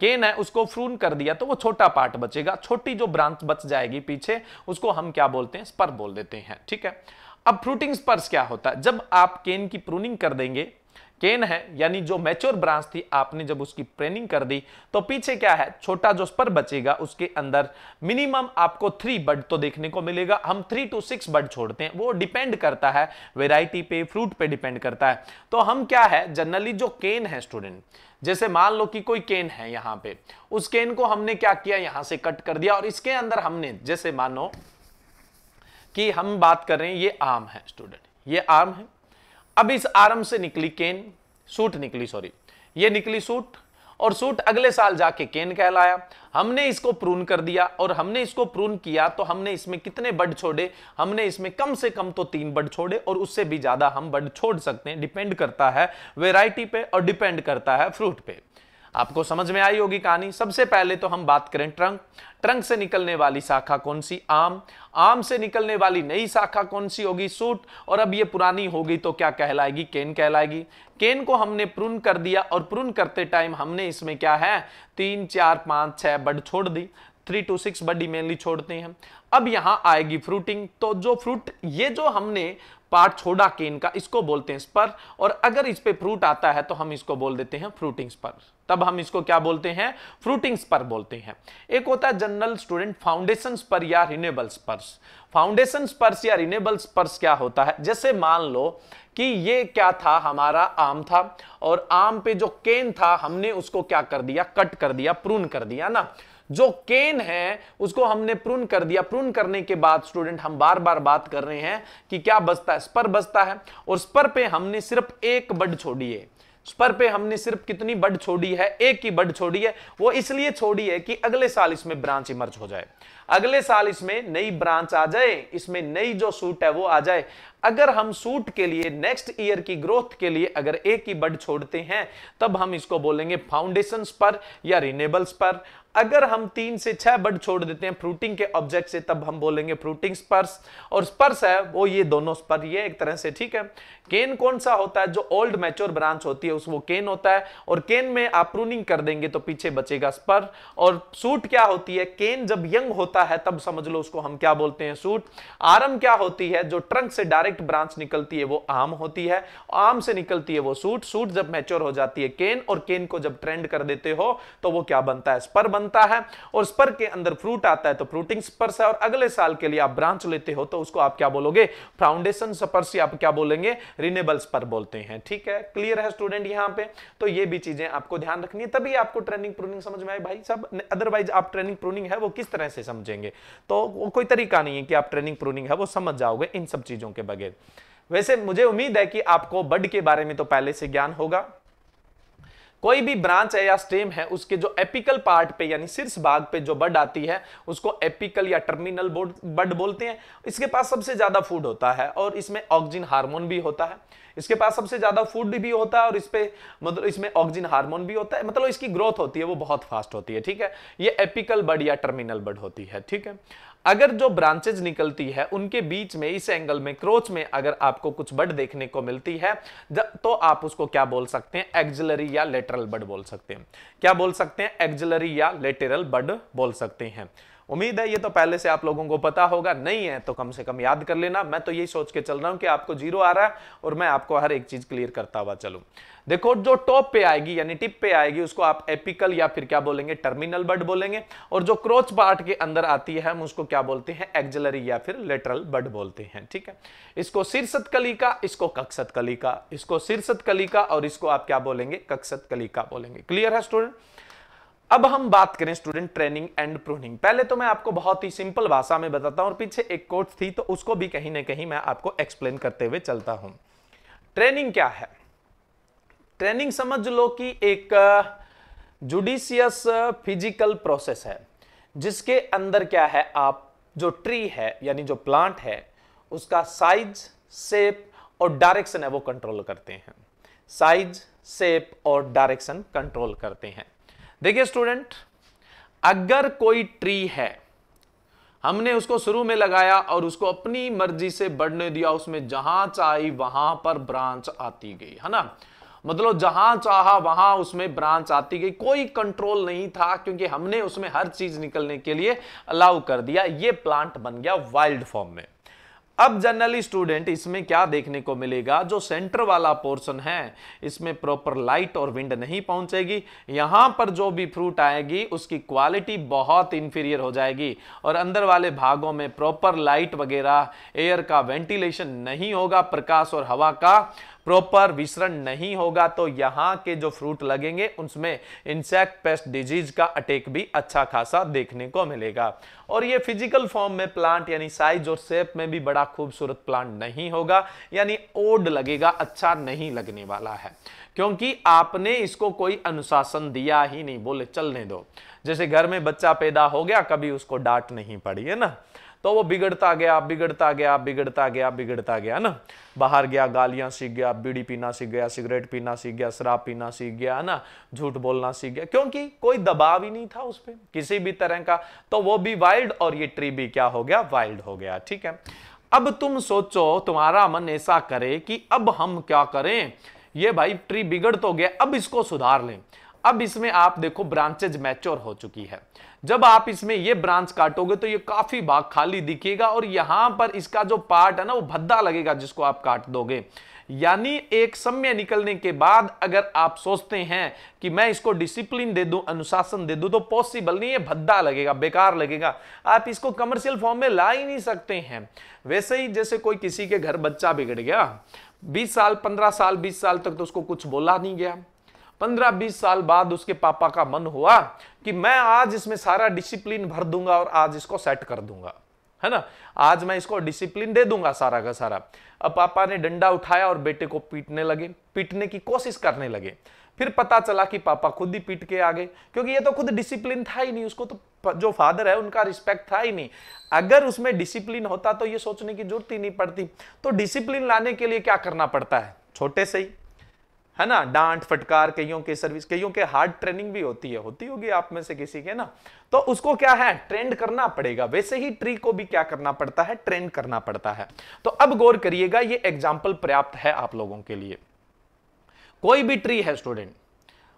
केन है, उसको फ्रून कर दिया तो वो छोटा पार्ट बचेगा। छोटी जो ब्रांच बच जाएगी पीछे, उसको हम क्या बोलते हैं? स्पर बोल देते हैं, ठीक है? अब फ्रूटिंग स्पर्स क्या होता है? जब आप केन की प्रूनिंग कर देंगे केन है, यानी जो मैच्योर ब्रांच थी, आपने जब उसकी प्रेनिंग कर दी तो पीछे क्या है? छोटा जो स्पर बचेगा, उसके अंदर मिनिमम आपको थ्री बड तो देखने को मिलेगा। हम थ्री टू सिक्स बड छोड़ते हैं। वो डिपेंड करता है वेराइटी पे फ्रूट पे डिपेंड करता है। तो हम क्या है? जनरली जो केन है स्टूडेंट जैसे मान लो कि कोई केन है यहाँ पे, उस केन को हमने क्या किया? यहाँ से कट कर दिया और इसके अंदर हमने, जैसे मानो कि हम बात कर रहे हैं, ये आम है स्टूडेंट ये आम है। अब इस आर्म से निकली केन, सूट निकली सॉरी ये निकली सूट और सूट अगले साल जाके केन कहलाया। हमने इसको प्रून कर दिया और हमने इसको प्रून किया तो हमने इसमें कितने बड छोड़े? हमने इसमें कम से कम तो तीन बड छोड़े और उससे भी ज़्यादा हम बड छोड़ सकते हैं। डिपेंड करता है वेराइटी पे और डिपेंड करता है फ्रूट पे। आपको समझ में आई होगी कहानी। सबसे पहले तो हम बात करें ट्रंक। ट्रंक से निकलने वाली शाखा कौन सी? आम। आम से निकलने वाली नई शाखा कौन सी होगी? सूट। और अब ये पुरानी होगी तो क्या कहलाएगी? केन कहलाएगी। केन को हमने प्रून कर दिया और प्रून करते टाइम हमने इसमें क्या है? तीन, चार, पाँच, छह बड छोड़ दी। Three to six buddy mainly छोड़ते हैं। अब यहाँ आएगी फ्रूटिंग। तो जो फ्रूट, ये जो हमने पार्ट छोड़ा केन का इसको बोलते हैं स्पर, और अगर इस पे फ्रूट आता है तो हम इसको बोल देते हैं फ्रूटिंग स्पर। तब हम इसको क्या बोलते हैं? फ्रूटिंग स्पर बोलते हैं। एक होता है जनरल स्टूडेंट फाउंडेशन स्पर या रिनेबल स्पर्स फाउंडेशन स्पर्स या रिनेबल स्पर्स क्या होता है? जैसे मान लो कि ये क्या था? हमारा आम था, और आम पे जो केन था, हमने उसको क्या कर दिया? कट कर दिया, प्रून कर दिया ना? जो केन है, उसको हमने प्रून कर दिया। प्रून करने के बाद स्टूडेंट हम बार बार बात कर रहे हैं कि क्या बचता है। स्पर बचता है और स्पर पे हमने सिर्फ़ एक बड छोड़ी है। स्पर पे हमने सिर्फ़ कितनी बड छोड़ी है? एक ही बड छोड़ी है। वो इसलिए छोड़ी है कि अगले साल इसमें ब्रांच इमर्ज हो जाए। अगले साल इसमें नई ब्रांच आ जाए, इसमें नई जो सूट है वो आ जाए। अगर हम सूट के लिए नेक्स्ट ईयर की ग्रोथ के लिए अगर एक ही बड छोड़ते हैं, तब हम इसको बोलेंगे फाउंडेशन पर या रिनेबल्स पर। अगर हम तीन से छह बड छोड़ देते हैं फ्रूटिंग के ऑब्जेक्ट से, तब हम बोलेंगे फ्रूटिंग स्पर्स और स्पर्स है, वो ये दोनों स्पर ये एक तरह से ठीक है। केन कौन सा होता है जो ओल्ड मैच्योर ब्रांच होती है, उस वो केन होता है। और केन में आप प्रूनिंग कर देंगे तो पीछे बचेगा स्पर और सूट क्या होती है? केन जब यंग होता है, तब समझ लो उसको हम क्या बोलते हैं सूट आरम क्या होती है, जो ट्रंक से डायरेक्ट ब्रांच निकलती है, वो आम होती है, आम से निकलती है वो सूट सूट जब मैच्योर हो जाती है केन और केन को जब ट्रेंड कर देते हो तो वो क्या बनता है? स्पर बनता है और स्पर के अंदर फ्रूट आता है तो फ्रूटिंग स्पर्स है और अगले साल के लिए आप ब्रांच लेते हो तो उसको आप क्या बोलोगे? फाउंडेशन स्पर्स आप क्या बोलेंगे? रिनेबल्स पर बोलते हैं, ठीक है? क्लियर है स्टूडेंट यहाँ पे? तो ये भी चीज़ें आपको ध्यान रखनी है, तभी आपको ट्रेनिंग प्रूनिंग समझ में आए भाई सब अदरवाइज़ आप ट्रेनिंग प्रूनिंग है, वो किस तरह से समझेंगे? तो वो कोई तरीका नहीं है कि आप ट्रेनिंग प्रूनिंग है, वो समझ जाओगे इन सब चीज़ों के बगैर। वैसे मुझे उम्मीद है कि आपको बड के बारे में तो पहले से ज्ञान होगा। कोई भी ब्रांच है या स्टेम है, उसके जो एपिकल पार्ट पे यानी शीर्ष भाग पे जो बड आती है, उसको एपिकल या टर्मिनल बड बोलते हैं। इसके पास सबसे ज़्यादा फ़ूड होता है और इसमें ऑक्सीजन हार्मोन भी होता है। इसके पास सबसे ज़्यादा फ़ूड भी होता है और इस पे मतलब इसमें ऑक्सीजन हार्मोन भी होता है। मतलब इसकी ग्रोथ होती है, वो बहुत फास्ट होती है, ठीक है? ये एपिकल बड या टर्मिनल बड होती है, ठीक है? अगर जो ब्रांचेज निकलती है, उनके बीच में, इस एंगल में, क्रोच में अगर आपको कुछ बड देखने को मिलती है तो आप उसको क्या बोल सकते हैं? एक्जिलरी या लेटरल बड बोल सकते हैं। क्या बोल सकते हैं? एक्जिलरी या लेटरल बड बोल सकते हैं। उम्मीद है, ये तो पहले से आप लोगों को पता होगा। नहीं है तो कम से कम याद कर लेना। मैं तो यही सोच के चल रहा हूँ कि आपको ज़ीरो आ रहा है और मैं आपको हर एक चीज़ क्लियर करता हुआ चलूँ। देखो, जो टॉप पे आएगी, यानी टिप पे आएगी, उसको आप एपिकल या फिर क्या बोलेंगे टर्मिनल बड बोलेंगे। और जो क्रोच पार्ट के अंदर आती है, हम उसको क्या बोलते हैं एक्जलरी या फिर लेटरल बड बोलते हैं, ठीक है? इसको शीर्षत कलिका इसको कक्षत कलिका इसको शीर्षत कलिका और इसको आप क्या बोलेंगे, कक्षत कलिका बोलेंगे। क्लियर है स्टूडेंट अब हम बात करें स्टूडेंट ट्रेनिंग एंड प्रूनिंग पहले तो मैं आपको बहुत ही सिंपल भाषा में बताता हूँ और पीछे एक कोट थी तो उसको भी कहीं ना कहीं मैं आपको एक्सप्लेन करते हुए चलता हूँ। ट्रेनिंग क्या है? ट्रेनिंग समझ लो कि एक जुडिशियस फ़िज़िकल प्रोसेस है, जिसके अंदर क्या है, आप जो ट्री है, यानी जो प्लांट है, उसका साइज़ शेप और डायरेक्शन है वो कंट्रोल करते हैं। साइज़ शेप और डायरेक्शन कंट्रोल करते हैं। देखिए स्टूडेंट, अगर कोई ट्री है, हमने उसको शुरू में लगाया और उसको अपनी मर्ज़ी से बढ़ने दिया, उसमें जहाँ चाही वहाँ पर ब्रांच आती गई, है ना? मतलब जहाँ चाहा वहाँ उसमें ब्रांच आती गई। कोई कंट्रोल नहीं था, क्योंकि हमने उसमें हर चीज़ निकलने के लिए अलाउ कर दिया। ये प्लांट बन गया वाइल्ड फॉर्म में। अब जनरली स्टूडेंट इसमें क्या देखने को मिलेगा? जो सेंटर वाला पोर्शन है, इसमें प्रॉपर लाइट और विंड नहीं पहुंचेगी। यहाँ पर जो भी फ्रूट आएगी, उसकी क्वालिटी बहुत इंफीरियर हो जाएगी। और अंदर वाले भागों में प्रॉपर लाइट वगैरह एयर का वेंटिलेशन नहीं होगा, प्रकाश और हवा का। प्रॉपर विसरण नहीं होगा तो यहाँ के जो फ्रूट लगेंगे उसमें इंसेक्ट पेस्ट डिज़ीज़ का अटैक भी अच्छा खासा देखने को मिलेगा। और ये फ़िज़िकल फॉर्म में प्लांट यानी साइज़ और शेप में भी बड़ा खूबसूरत प्लांट नहीं होगा, यानी ओड लगेगा अच्छा नहीं लगने वाला है। क्योंकि आपने इसको कोई अनुशासन दिया ही नहीं, बोले चलने दो। जैसे घर में बच्चा पैदा हो गया, कभी उसको डांट नहीं पड़ी, है ना? तो वो बिगड़ता गया बिगड़ता गया बिगड़ता गया बिगड़ता गया ना? बाहर गया, गालियाँ सीख गया, बीड़ी पीना सीख गया, सिगरेट पीना सीख गया, शराब पीना सीख गया, है ना? झूठ बोलना सीख गया, क्योंकि कोई दबाव ही नहीं था उस पर किसी भी तरह का। तो वो भी वाइल्ड और ये ट्री भी क्या हो गया? वाइल्ड हो गया, ठीक है? अब तुम सोचो, तुम्हारा मन ऐसा करे कि अब हम क्या करें? ये भाई ट्री बिगड़ तो गया, अब इसको सुधार लें। अब इसमें आप देखो ब्रांचेज मैच्योर हो चुकी है। जब आप इसमें ये ब्रांच काटोगे तो ये काफ़ी भाग खाली दिखेगा और यहाँ पर इसका जो पार्ट है ना, वो भद्दा लगेगा जिसको आप काट दोगे। यानी एक समय निकलने के बाद अगर आप सोचते हैं कि मैं इसको डिसिप्लिन दे दूँ, अनुशासन दे दूँ तो पॉसिबल नहीं है भद्दा लगेगा, बेकार लगेगा। आप इसको कमर्शियल फॉर्म में ला ही नहीं सकते हैं। वैसे ही जैसे कोई किसी के घर बच्चा बिगड़ गया 20 साल 15 साल 20 साल तक तो उसको कुछ बोला नहीं गया। पंद्रह बीस साल बाद उसके पापा का मन हुआ कि मैं आज इसमें सारा डिसिप्लिन भर दूँगा और आज इसको सेट कर दूँगा। है ना? आज मैं इसको डिसिप्लिन दे दूँगा सारा का सारा। अब पापा ने डंडा उठाया और बेटे को पीटने लगे, पीटने की कोशिश करने लगे। फिर पता चला कि पापा खुद ही पीट के आ गए, क्योंकि ये तो खुद डिसिप्लिन था ही नहीं, उसको तो जो फादर है उनका रिस्पेक्ट था ही नहीं। अगर उसमें डिसिप्लिन होता तो ये सोचने की ज़रूरत ही नहीं पड़ती। तो डिसिप्लिन लाने के लिए क्या करना पड़ता है? छोटे से ही। है ना? डांट, फटकार, कईयों के सर्विस कईयों के हार्ड ट्रेनिंग भी होती है। होती होगी आप में से किसी के ना? तो उसको क्या है? ट्रेंड करना पड़ेगा। वैसे ही ट्री को भी क्या करना पड़ता है? ट्रेंड करना पड़ता है। तो अब गौर करिएगा, ये एग्ज़ाम्पल पर्याप्त है आप लोगों के लिए। कोई भी ट्री है स्टूडेंट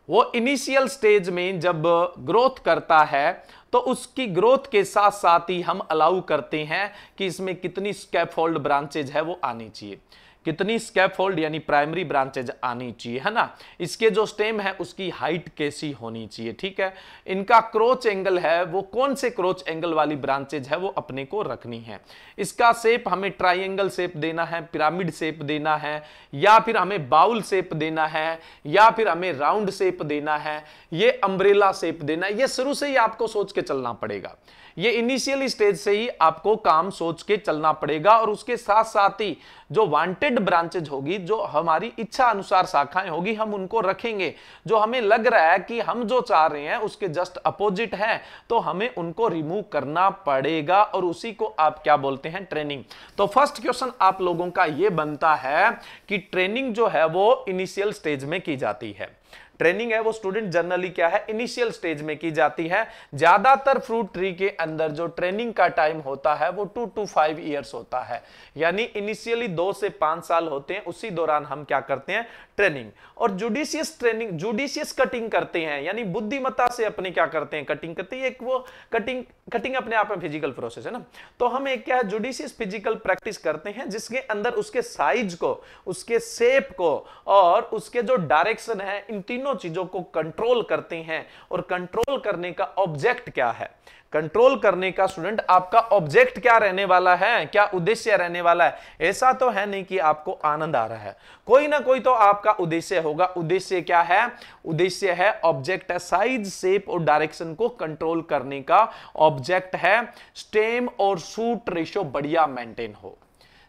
वो इनिशियल स्टेज में जब ग्रोथ करता है तो उसकी ग्रोथ के साथ साथ ही हम अलाउ करते हैं कि इसमें कितनी स्कैफोल्ड ब्रांचेज है वो आनी चाहिए। कितनी स्कैफोल्ड यानी प्राइमरी ब्रांचेज आनी चाहिए, है ना? इसके जो स्टेम है, उसकी हाइट कैसी होनी चाहिए, ठीक है? इनका क्रोच एंगल है, वो कौन से क्रोच एंगल वाली ब्रांचेज है, वो अपने को रखनी है। इसका शेप हमें ट्राइंगल शेप देना है पिरामिड शेप देना है, या फिर हमें बाउल शेप देना है, या फिर हमें राउंड शेप देना है, ये अम्ब्रेला शेप देना है, ये शुरू से ही आपको सोच के चलना पड़ेगा। ये इनिशियल स्टेज से ही आपको काम सोच के चलना पड़ेगा और उसके साथ साथ ही जो वांटेड ब्रांचेज होगी, जो हमारी इच्छा अनुसार शाखाएँ होगी, हम उनको रखेंगे। जो हमें लग रहा है कि हम जो चाह रहे हैं, उसके जस्ट अपोजिट है तो हमें उनको रिमूव करना पड़ेगा और उसी को आप क्या बोलते हैं? ट्रेनिंग तो फ़र्स्ट क्वेश्चन आप लोगों का यह बनता है कि ट्रेनिंग जो है वो इनिशियल स्टेज में की जाती है। ट्रेनिंग है, वो स्टूडेंट जनरली क्या है इनिशियल स्टेज में की जाती है। ज़्यादातर फ्रूट ट्री के अंदर जो ट्रेनिंग का टाइम होता है, वो टू टू फाइव ईयर्स होता है। यानी इनिशियली दो से पाँच साल होते हैं, उसी दौरान हम क्या करते हैं ट्रेनिंग और जुडिशियस ट्रेनिंग जुडिशियस कटिंग करते हैं। यानी बुद्धिमत्ता से अपने क्या करते हैं कटिंग करते हैं। एक वो कटिंग कटिंग अपने आप में फ़िज़िकल प्रोसेस है ना। तो हम एक क्या है जुडिशियस फ़िज़िकल प्रैक्टिस करते हैं, जिसके अंदर उसके साइज़ को, उसके शेप को और उसके जो डायरेक्शन है, इन तीनों चीज़ों को कंट्रोल करते हैं और कंट्रोल करने का ऑब्जेक्ट क्या है? कंट्रोल करने का स्टूडेंट आपका ऑब्जेक्ट क्या रहने वाला है? क्या उद्देश्य रहने वाला है? ऐसा तो है नहीं कि आपको आनंद आ रहा है। कोई ना कोई तो आपका उद्देश्य होगा। उद्देश्य क्या है? उद्देश्य है ऑब्जेक्ट है साइज़ शेप और डायरेक्शन को कंट्रोल करने का। ऑब्जेक्ट है स्टेम और सूट रेशो बढ़िया मेंटेन हो।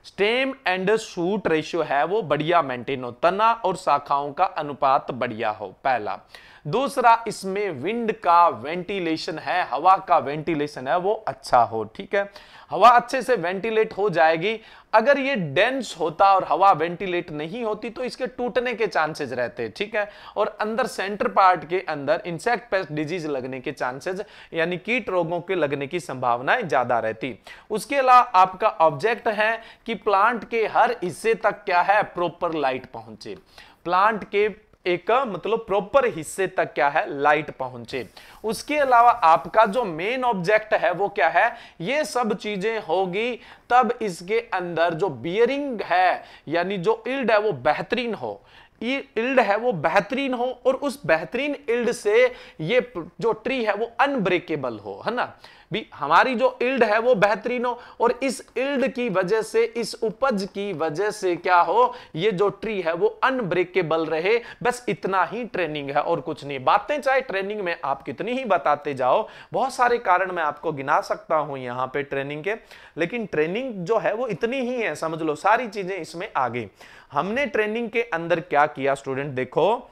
स्टेम एंड सूट रेशियो है वो बढ़िया मेंटेन हो, तना और शाखाओं का अनुपात बढ़िया हो, पहला। दूसरा इसमें विंड का वेंटिलेशन है, हवा का वेंटिलेशन है, वो अच्छा हो, ठीक है? हवा अच्छे से वेंटिलेट हो जाएगी। अगर ये डेंस होता और हवा वेंटिलेट नहीं होती तो इसके टूटने के चांसेस रहते, ठीक है? और अंदर सेंटर पार्ट के अंदर इंसेक्ट पेस्ट डिज़ीज़ लगने के चांसेस यानी कीट रोगों के लगने की संभावनाएँ ज़्यादा रहती। उसके अलावा आपका ऑब्जेक्ट है कि प्लांट के हर हिस्से तक क्या है? प्रॉपर लाइट पहुँचे। प्लांट के एक मतलब प्रॉपर हिस्से तक क्या है? लाइट पहुँचे। उसके अलावा आपका जो मेन ऑब्जेक्ट है, वो क्या है? ये सब चीज़ें होगी, तब इसके अंदर जो बियरिंग है, यानी जो इल्ड है, वो बेहतरीन हो। इल्ड है, वो बेहतरीन हो, और उस बेहतरीन इल्ड से ये जो ट्री है, वो अनब्रेकेबल हो, है ना? भी हमारी जो इल्ड है वो बेहतरीन हो और इस इल्ड की वजह से, इस उपज की वजह से क्या हो, ये जो ट्री है वो अनब्रेकेबल रहे। बस इतना ही ट्रेनिंग है और कुछ नहीं। बातें चाहे ट्रेनिंग में आप कितनी ही बताते जाओ, बहुत सारे कारण मैं आपको गिना सकता हूँ यहाँ पे ट्रेनिंग के। लेकिन ट्रेनिंग जो है वो इतनी ही है, समझ लो, सारी चीज़ें इसमें आ गई। हमने ट्रेनिंग के अंदर क्या किया स्टूडेंट देखो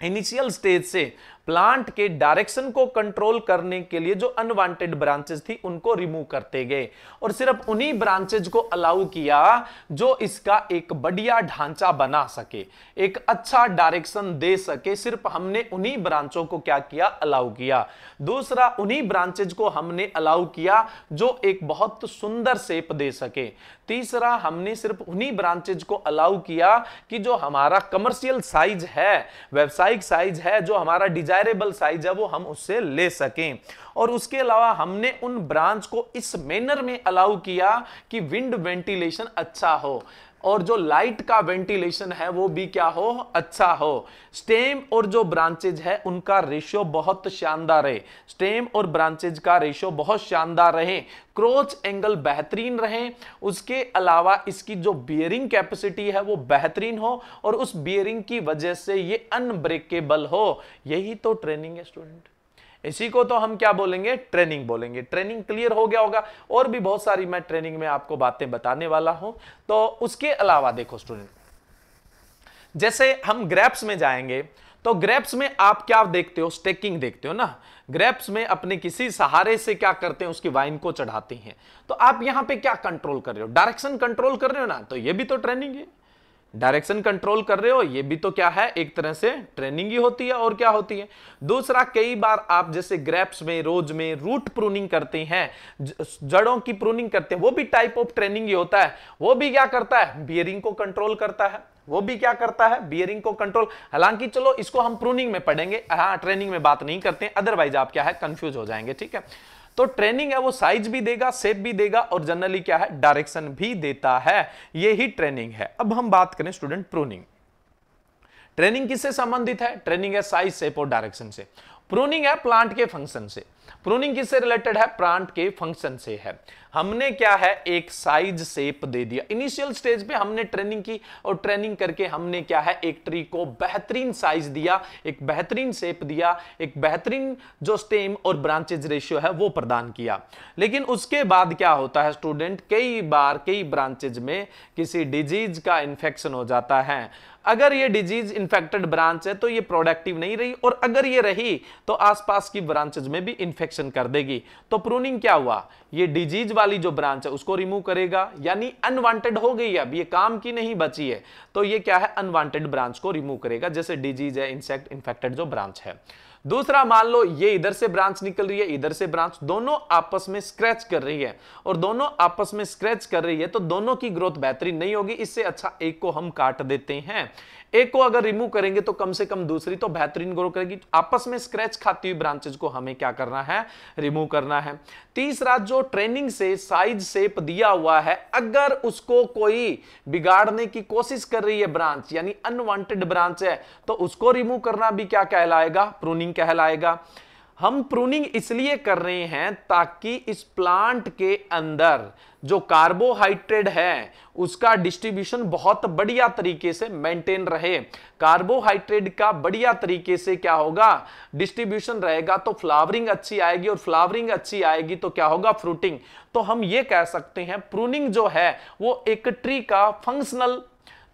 इनिशियल स्टेज से प्लांट के डायरेक्शन को कंट्रोल करने के लिए जो अनवांटेड ब्रांचेस थी, उनको रिमूव करते गए। और सिर्फ़ उन्हीं ब्रांचेज को अलाउ किया जो इसका एक बढ़िया ढांचा बना सके, एक अच्छा डायरेक्शन दे सके। सिर्फ़ हमने उन्हीं ब्रांचों को क्या किया? अलाउ किया। दूसरा, उन्हीं ब्रांचेज को हमने अलाउ किया जो एक बहुत सुंदर शेप दे सके। तीसरा, हमने सिर्फ़ उन्हीं ब्रांचेज को अलाउ किया कि जो हमारा कमर्शियल साइज़ है, व्यवसायिक साइज़ है, जो हमारा डिज़ाइन डिजायरेबल साइज़ है, वो हम उससे ले सकें। और उसके अलावा हमने उन ब्रांच को इस मैनर में अलाउ किया कि विंड वेंटिलेशन अच्छा हो। और जो लाइट का वेंटिलेशन है, वो भी क्या हो? अच्छा हो। स्टेम और जो ब्रांचेज है, उनका रेशियो बहुत शानदार है स्टेम और ब्रांचेज का रेशियो बहुत शानदार रहे। क्रोच एंगल बेहतरीन रहे। उसके अलावा इसकी जो बियरिंग कैपेसिटी है, वो बेहतरीन हो और उस बियरिंग की वजह से ये अनब्रेकेबल हो। यही तो ट्रेनिंग है स्टूडेंट इसी को तो हम क्या बोलेंगे? ट्रेनिंग बोलेंगे। ट्रेनिंग क्लियर हो गया होगा। और भी बहुत सारी मैं ट्रेनिंग में आपको बातें बताने वाला हूँ। तो उसके अलावा देखो स्टूडेंट जैसे हम ग्रेप्स में जाएँगे तो ग्रेप्स में आप क्या देखते हो? स्टेकिंग देखते हो ना? ग्रेप्स में अपने किसी सहारे से क्या करते हैं? उसकी वाइन को चढ़ाते हैं। तो आप यहाँ पे क्या कंट्रोल कर रहे हो? डायरेक्शन कंट्रोल कर रहे हो ना? तो ये भी तो ट्रेनिंग है। डायरेक्शन कंट्रोल कर रहे हो, ये भी तो क्या है, एक तरह से ट्रेनिंग ही होती है और क्या होती है। दूसरा, कई बार आप जैसे ग्रेप्स में रोज में रूट प्रूनिंग करते हैं जड़ों की प्रूनिंग करते हैं, वो भी टाइप ऑफ़ ट्रेनिंग ही होता है। वो भी क्या करता है बियरिंग को कंट्रोल करता है। वो भी क्या करता है बियरिंग को कंट्रोल हालाँकि चलो, इसको हम प्रूनिंग में पढ़ेंगे। हाँ ट्रेनिंग में बात नहीं करते अदरवाइज़ आप क्या है कंफ्यूज हो जाएँगे, ठीक है? तो ट्रेनिंग है, वो साइज़ भी देगा सेप भी देगा और जनरली क्या है डायरेक्शन भी देता है। ये ही ट्रेनिंग है। अब हम बात करें स्टूडेंट प्रोनिंग ट्रेनिंग किससे संबंधित है? ट्रेनिंग है साइज़ सेप और डायरेक्शन से। प्रोनिंग है प्लांट के फ़ंक्शन से। प्रूनिंग किससे रिलेटेड है? प्लांट के फ़ंक्शन से है। हमने क्या है? एक साइज़ शेप दे दिया। इनिशियल स्टेज पे हमने ट्रेनिंग की और ट्रेनिंग करके हमने क्या है? एक ट्री को बेहतरीन साइज़ दिया, एक बेहतरीन शेप दिया, एक बेहतरीन जो स्टेम और ब्रांचेज रेशियो है, वो प्रदान किया। लेकिन उसके बाद क्या होता है स्टूडेंट कई बार, कई ब्रांचेज में किसी डिज़ीज़ का इंफेक्शन हो जाता है। अगर ये डिज़ीज़ इंफेक्टेड ब्रांच है तो ये प्रोडक्टिव नहीं रही, और अगर ये रही तो आसपास की ब्रांचेज में भी इंफेक्शन कर देगी। तो प्रूनिंग क्या हुआ? ये डिज़ीज़ वाली जो ब्रांच है, उसको रिमूव करेगा, यानी अनवांटेड हो गई अब ये काम की नहीं बची है। तो ये क्या है? अनवांटेड ब्रांच को रिमूव करेगा, जैसे डिज़ीज़ है इंसेक्ट इन्फेक्टेड जो ब्रांच है। दूसरा मान लो, ये इधर से ब्रांच निकल रही है, इधर से ब्रांच दोनों आपस में स्क्रैच कर रही है। और दोनों आपस में स्क्रैच कर रही है तो दोनों की ग्रोथ बेहतरीन नहीं होगी। इससे अच्छा एक को हम काट देते हैं। एक को अगर रिमूव करेंगे तो कम से कम दूसरी तो बेहतरीन ग्रो करेगी। आपस में स्क्रैच खाती हुई ब्रांचेज को हमें क्या करना है? रिमूव करना है। तीसरा, जो ट्रेनिंग से साइज़ सेप दिया हुआ है, अगर उसको कोई बिगाड़ने की कोशिश कर रही है ब्रांच यानी अनवांटेड ब्रांच है तो उसको रिमूव करना भी क्या कहलाएगा? प्रूनिंग कहलाएगा। हम प्रूनिंग इसलिए कर रहे हैं ताकि इस प्लांट के अंदर जो कार्बोहाइड्रेट है, उसका डिस्ट्रीब्यूशन बहुत बढ़िया तरीके से मेंटेन रहे। कार्बोहाइड्रेट का बढ़िया तरीके से क्या होगा? डिस्ट्रीब्यूशन रहेगा तो फ्लावरिंग अच्छी आएगी और फ्लावरिंग अच्छी आएगी तो क्या होगा? फ्रूटिंग तो हम ये कह सकते हैं प्रूनिंग जो है, वो एक ट्री का फंक्शनल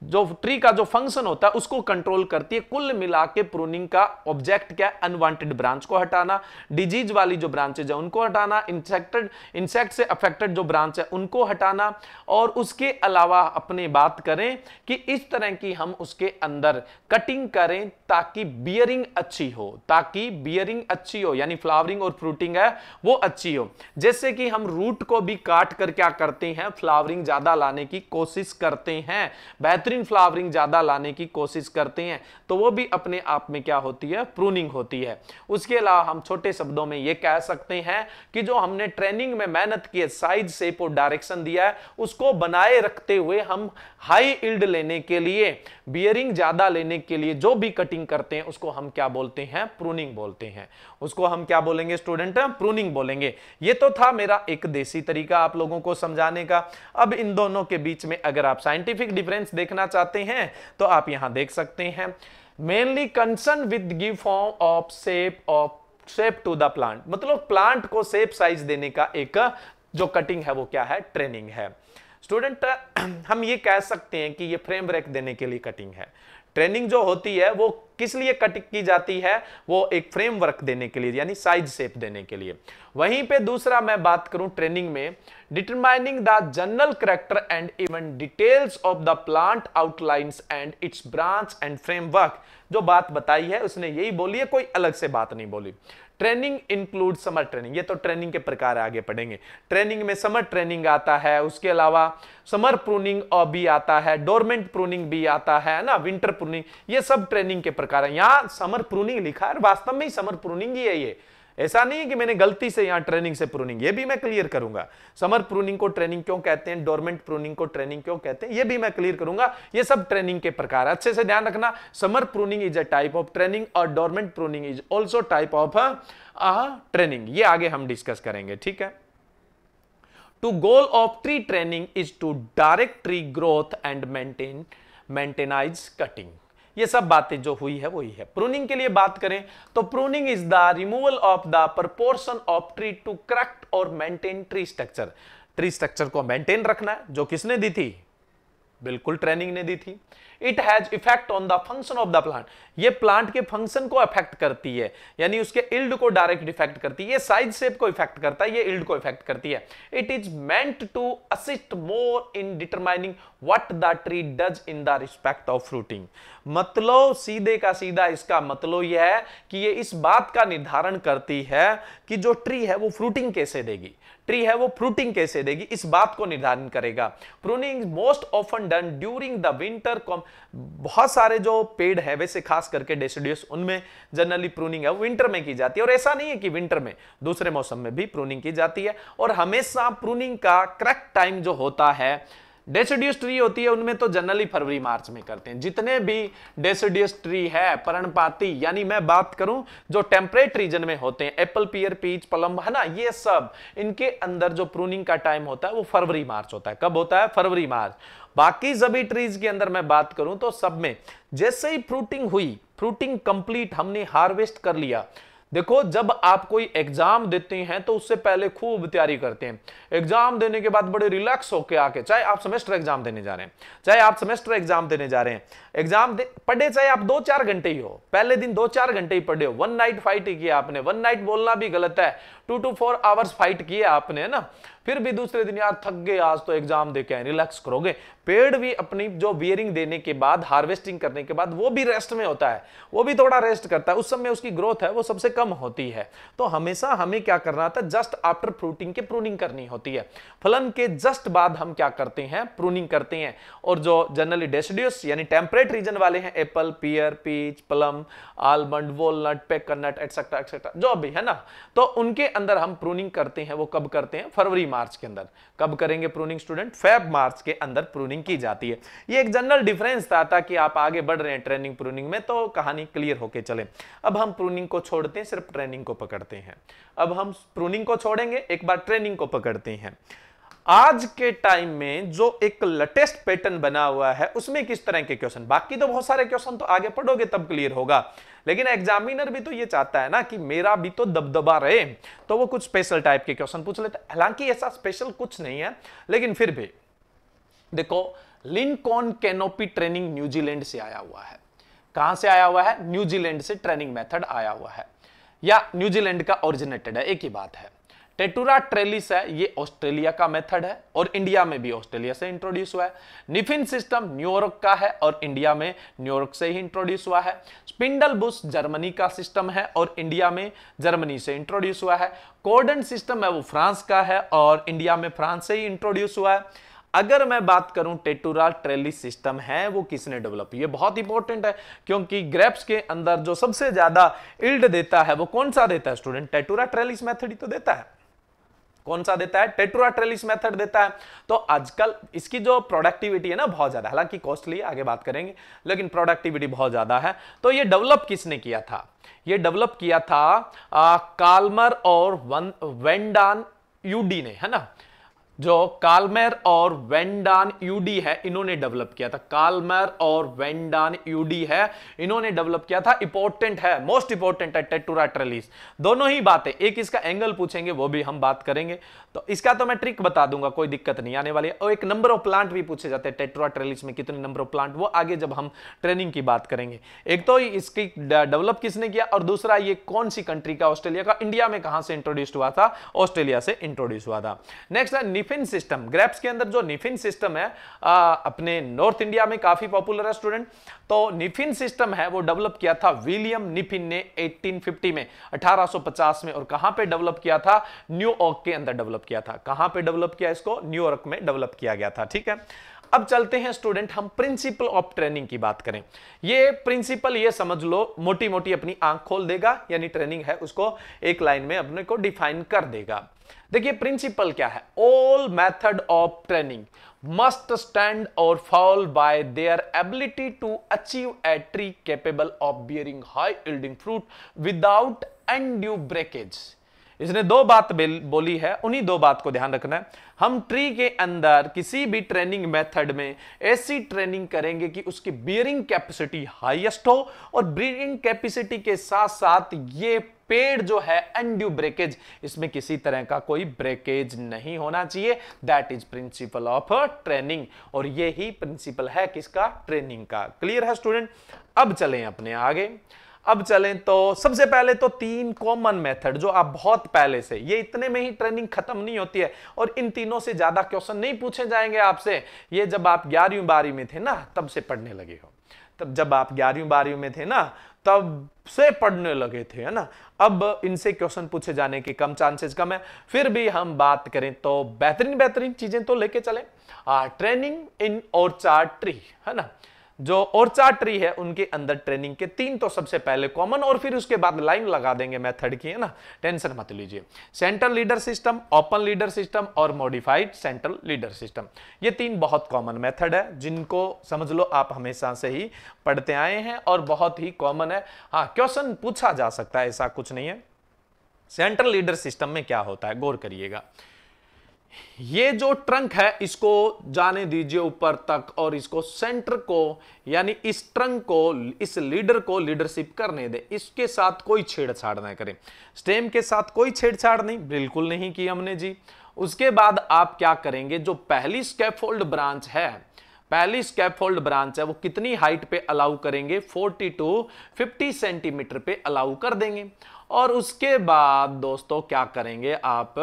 जो ट्री का जो फ़ंक्शन होता है, उसको कंट्रोल करती है। कुल मिला के प्रूनिंग का ऑब्जेक्ट क्या है? अनवांटेड ब्रांच को हटाना। डिज़ीज़ वाली जो ब्रांचेज है, उनको हटाना। इंसेक्टेड इंसेक्ट से अफेक्टेड जो ब्रांच है, उनको हटाना। और उसके अलावा अपने बात करें कि इस तरह की हम उसके अंदर कटिंग करें ताकि बियरिंग अच्छी हो। ताकि बियरिंग अच्छी हो, यानी फ्लावरिंग और फ्रूटिंग है, वो अच्छी हो। जैसे कि हम रूट को भी काट कर क्या करते हैं? फ्लावरिंग ज़्यादा लाने की कोशिश करते हैं। बेहतर बेहतरीन फ्लावरिंग ज़्यादा लाने की कोशिश करते हैं तो वो भी अपने आप में क्या होती है? प्रूनिंग होती है। उसके अलावा हम छोटे शब्दों में ये कह सकते हैं कि जो हमने ट्रेनिंग में मेहनत की है, साइज़, शेप और डायरेक्शन दिया है, उसको बनाए रखते हुए हम हाई इल्ड लेने के लिए, बियरिंग ज़्यादा लेने के लिए जो भी कटिंग करते हैं, उसको हम क्या बोलते हैं? प्रूनिंग बोलते हैं। उसको हम क्या बोलेंगे स्टूडेंट प्रूनिंग बोलेंगे। ये तो था मेरा एक देसी तरीका आप लोगों को समझाने का। अब इन दोनों के बीच में अगर आप साइंटिफिक डिफरेंस देखना चाहते हैं तो आप यहाँ देख सकते हैं। Mainly concern with give form of shape of shape to the plant मतलब प्लांट को सेप साइज़ देने का एक, जो कटिंग है वो क्या है? ट्रेनिंग है। स्टूडेंट हम ये कह सकते हैं कि ये फ्रेम ब्रेक देने के लिए कटिंग है। ट्रेनिंग जो होती है, वो किस लिए कट की जाती है? वो एक फ्रेमवर्क देने के लिए, यानी साइज़ शेप देने के लिए। वहीं पे दूसरा मैं बात करूँ ट्रेनिंग में determining the general character and even details of the plant outlines and its branch and framework जो बात बताई है, उसने यही बोली है, कोई अलग से बात नहीं बोली। ट्रेनिंग इंक्लूड समर ट्रेनिंग ये तो ट्रेनिंग के प्रकार आगे पढ़ेंगे। ट्रेनिंग में समर ट्रेनिंग आता है, उसके अलावा समर प्रूनिंग भी आता है डोरमेंट प्रूनिंग भी आता है ना? विंटर प्रूनिंग ये सब ट्रेनिंग के प्रकार है। यहाँ समर प्रूनिंग लिखा है वास्तव में ही समर प्रूनिंग ही है ये। ऐसा नहीं है कि मैंने गलती से यहाँ ट्रेनिंग से प्रूनिंग ये भी मैं क्लियर करूँगा। समर प्रूनिंग को ट्रेनिंग क्यों कहते हैं? डोरमेंट प्रूनिंग को ट्रेनिंग क्यों कहते हैं? ये भी मैं क्लियर करूँगा। ये सब ट्रेनिंग के प्रकार अच्छे से ध्यान रखना summer pruning is a type of training और dormant pruning is also type of training ये आगे हम डिस्कस करेंगे, ठीक है? To goal of tree training is to direct tree growth and maintain maintenance cutting ये सब बातें जो हुई है, वही है। प्रूनिंग के लिए बात करें तो pruning is the removal of the proportion of tree to correct और maintain tree structure tree structure को मेंटेन रखना है, जो किसने दी थी? बिल्कुल ट्रेनिंग ने दी थी। It has effect on the function of the plant ये प्लांट के फ़ंक्शन को इफ़ेक्ट करती है। यानी उसके इल्ड को डायरेक्ट इफ़ेक्ट करती है। ये साइज़ शेप को इफ़ेक्ट करता है। ये इल्ड को इफ़ेक्ट करती है। It is meant to assist more in determining what the tree does in the respect of fruiting मतलब सीधे का सीधा इसका मतलब यह है कि ये इस बात का निर्धारण करती है कि जो ट्री है वो फ्रूटिंग कैसे देगी। ट्री है, वो फ्रूटिंग कैसे देगी, इस बात को निर्धारण करेगा। Pruning most often done during the winter बहुत सारे जो पेड़ है, वैसे खास करके डेसिडियस उनमें जनरली प्रूनिंग है विंटर में की जाती है। और ऐसा नहीं है कि विंटर में, दूसरे मौसम में भी प्रूनिंग की जाती है। और हमेशा प्रूनिंग का करेक्ट टाइम जो होता है डेसिडियस ट्री होती है, उनमें तो जनरली फरवरी, मार्च में करते हैं। जितने भी डेसिडियस ट्री है, पर्णपाती, यानी मैं बात करूँ, जो टेम्परेट रीजन में होते हैं एप्पल पियर पीच पलम है ना, ये सब, इनके अंदर जो प्रूनिंग का टाइम होता है, वो फरवरी, मार्च होता है। कब होता है? फरवरी, मार्च। बाकी सभी ट्रीज के अंदर मैं बात करूँ तो सब में जैसे ही फ्रूटिंग हुई फ्रूटिंग कंप्लीट हमने हार्वेस्ट कर लिया देखो, जब आप कोई एग्ज़ाम देते हैं तो उससे पहले खूब तैयारी करते हैं। एग्ज़ाम देने के बाद बड़े रिलैक्स होकर आके, चाहे आप सेमेस्टर एग्ज़ाम देने जा रहे हैं, चाहे आप सेमेस्टर एग्ज़ाम देने जा रहे हैं, एग्ज़ाम पढ़े चाहे आप दो चार घंटे ही हो, पहले दिन दो चार घंटे ही पढ़े हो। वन नाइट फाइट ही किया आपने वन नाइट बोलना भी गलत है। Two to four hours fight किया आपने ना? फिर भी दूसरे दिन यार थक गए, आज तो एग्ज़ाम दे के रिलैक्स करोगे। पेड़ भी अपनी जो बियरिंग देने के बाद हार्वेस्टिंग करने के बाद, वो भी रेस्ट में होता है। वो भी थोड़ा रेस्ट करता है। उस समय उसकी ग्रोथ है, वो सबसे कम होती है। तो हमेशा हमें क्या करना था जस्ट आफ्टर फ्रूटिंग के प्रूनिंग करनी होती है। फलन के जस्ट बाद हम क्या करते हैं प्रूनिंग करते हैं। और जो जनरली डेसिडियस यानी टेम्परेट रीजन वाले हैं apple pear peach plum almond walnut pecan nut et cetera et cetera जो भी, है ना? तो उनके अंदर हम प्रूनिंग करते हैं, वो कब करते हैं? फरवरी मार्च के अंदर। कब करेंगे प्रूनिंग स्टूडेंट फेब मार्च के अंदर प्रूनिंग की जाती है। ये एक जनरल डिफरेंस था, ताकि आप आगे बढ़ रहे हैं ट्रेनिंग प्रूनिंग में तो कहानी क्लियर होके चले। अब हम प्रूनिंग को छोड़ते हैं, सिर्फ़ ट्रेनिंग को पकड़ते हैं। अब हम प्रूनिंग को छोड़ेंगे, एक बार ट्रेनिंग को पकड़ते हैं। आज के टाइम में जो एक लेटेस्ट पैटर्न बना हुआ है, उसमें किस तरह के क्वेश्चन बाकी तो बहुत सारे क्वेश्चन तो आगे पढ़ोगे, तब क्लियर होगा। लेकिन एग्जामिनर भी तो ये चाहता है ना कि मेरा भी तो दबदबा रहे। तो वो कुछ स्पेशल टाइप के क्वेश्चन पूछ लेते हालाँकि ऐसा स्पेशल कुछ नहीं है, लेकिन फिर भी, देखो लिनकॉन कैनोपी ट्रेनिंग न्यूजीलैंड से आया हुआ है। कहाँ से आया हुआ है? न्यूजीलैंड से ट्रेनिंग मेथड आया हुआ है। या न्यूजीलैंड का ओरिजिनेटेड है, एक ही बात है। टेटुरा ट्रेलिस है, ये ऑस्ट्रेलिया का मेथड है और इंडिया में भी ऑस्ट्रेलिया से इंट्रोड्यूस हुआ है। निफिन सिस्टम न्यूयॉर्क का है और इंडिया में न्यूयॉर्क से ही इंट्रोड्यूस हुआ है। स्पिंडल बुश जर्मनी का सिस्टम है और इंडिया में जर्मनी से इंट्रोड्यूस हुआ है। कोर्डन सिस्टम है, वो फ्रांस का है और इंडिया में फ्रांस से ही इंट्रोड्यूस हुआ है। अगर मैं बात करूँ टेटुरा ट्रेलिस सिस्टम है, वो किसने डेवलप ये बहुत इंपॉर्टेंट है, क्योंकि ग्रेप्स के अंदर जो सबसे ज़्यादा इल्ड देता है, वो कौन सा देता है स्टूडेंट टेटुरा ट्रेलिस मेथड ही तो देता है। कौन सा देता है? टेट्रा ट्रेलिस मेथड देता है। तो आजकल इसकी जो प्रोडक्टिविटी है ना बहुत ज़्यादा। हालाँकि कॉस्टली आगे बात करेंगे लेकिन प्रोडक्टिविटी बहुत ज़्यादा है। तो ये डेवलप किसने किया था? ये डेवलप किया था आ, कालमर और वन, वेंडान यूडी ने है ना? जो कालमेर और वेंडान यूडी है, इन्होंने डेवलप किया था। कालमेर और वेंडान यूडी है, इन्होंने डेवलप किया था। इंपॉर्टेंट है मोस्ट इंपॉर्टेंट है टेटुरा ट्रेलिस दोनों ही बातें, एक इसका एंगल पूछेंगे, वो भी हम बात करेंगे। तो इसका तो मैं ट्रिक बता दूँगा, कोई दिक्कत नहीं, आने वाली और एक नंबर ऑफ़ प्लांट भी पूछे जाते हैं टेट्रा ट्रेलिस में कितने नंबर ऑफ़ प्लांट वो आगे जब हम ट्रेनिंग की बात करेंगे। एक तो इसकी डेवलप किसने किया, और दूसरा ये कौन सी कंट्री का, ऑस्ट्रेलिया का इंडिया में कहाँ से इंट्रोड्यूस हुआ था, ऑस्ट्रेलिया से इंट्रोड्यूस हुआ था। नेक्स्ट है निफिन सिस्टम ग्रेप्स के अंदर जो निफिन सिस्टम है आ, अपने नॉर्थ इंडिया में काफ़ी पॉपुलर है स्टूडेंट। तो निफिन सिस्टम है वो डेवलप किया था विलियम निफिन ने 1850 में 1850 में और कहाँ पे डेवलप किया था? न्यूयॉर्क के अंदर डेवलप किया था। कहाँ पे डेवलप किया इसको? न्यूयॉर्क में डेवलप किया गया था ठीक है? अब चलते हैं स्टूडेंट, हम प्रिंसिपल ऑफ़ ट्रेनिंग की बात करें। ये प्रिंसिपल, ये समझ लो मोटी मोटी अपनी आँख खोल देगा, यानी ट्रेनिंग है उसको एक लाइन में अपने को डिफाइन कर देगा। देखिए, प्रिंसिपल क्या है? All method of training must stand or fall by their ability to achieve a tree capable of bearing high yielding fruit without undue breakage. इसने दो बात बोली है, उन्हीं दो बात को ध्यान रखना है। हम ट्री के अंदर किसी भी ट्रेनिंग मेथड में ऐसी ट्रेनिंग करेंगे कि उसकी बियरिंग कैपेसिटी हाईएस्ट हो और ब्रीडिंग कैपेसिटी के साथ साथ ये पेड़ जो है एंड्यू ब्रेकेज इसमें किसी तरह का कोई ब्रेकेज नहीं होना चाहिए। That is principle of training और ये ही प्रिंसिपल है किसका? ट्रेनिंग का। क्लियर है स्टूडेंट अब चलें अपने आगे। अब चलें तो सबसे पहले तो तीन कॉमन मेथड जो आप बहुत पहले से, ये इतने में ही ट्रेनिंग खत्म नहीं होती है। और इन तीनों से ज़्यादा क्वेश्चन नहीं पूछे जाएँगे आपसे। ये जब आप ग्यारहवीं बारहवीं में थे ना, तब से पढ़ने लगे हो। तब जब आप ग्यारहवीं बारहवीं में थे ना, तब से पढ़ने लगे थे, है ना? अब इनसे क्वेश्चन पूछे जाने के कम चांसेस कम है। फिर भी हम बात करें तो बेहतरीन बेहतरीन चीज़ें तो लेके चले। ट्रेनिंग इन और चार ट्री है ना? जो और चार ट्री है, उनके अंदर ट्रेनिंग के तीन तो सबसे पहले कॉमन और फिर उसके बाद लाइन लगा देंगे मेथड की, है ना? टेंशन मत लीजिए। Central leader system open leader system और मॉडिफाइड सेंट्रल लीडर सिस्टम ये तीन बहुत कॉमन मेथड है, जिनको समझ लो आप हमेशा से ही पढ़ते आए हैं और बहुत ही कॉमन है। हाँ क्वेश्चन पूछा जा सकता है, ऐसा कुछ नहीं है। सेंट्रल लीडर सिस्टम में क्या होता है, गौर करिएगा। ये जो ट्रंक है, इसको जाने दीजिए ऊपर तक और इसको सेंटर को, यानी इस ट्रंक को, इस लीडर को लीडरशिप करने दे। इसके साथ कोई छेड़छाड़ ना करें। स्टेम के साथ कोई छेड़छाड़ नहीं, बिल्कुल नहीं की हमने जी। उसके बाद आप क्या करेंगे, जो पहली स्केफोल्ड ब्रांच है, पहली स्कैफोल्ड ब्रांच है, वो कितनी हाइट पे अलाउ करेंगे? 40 टू 50 सेंटीमीटर पे अलाउ कर देंगे। और उसके बाद दोस्तों क्या करेंगे आप?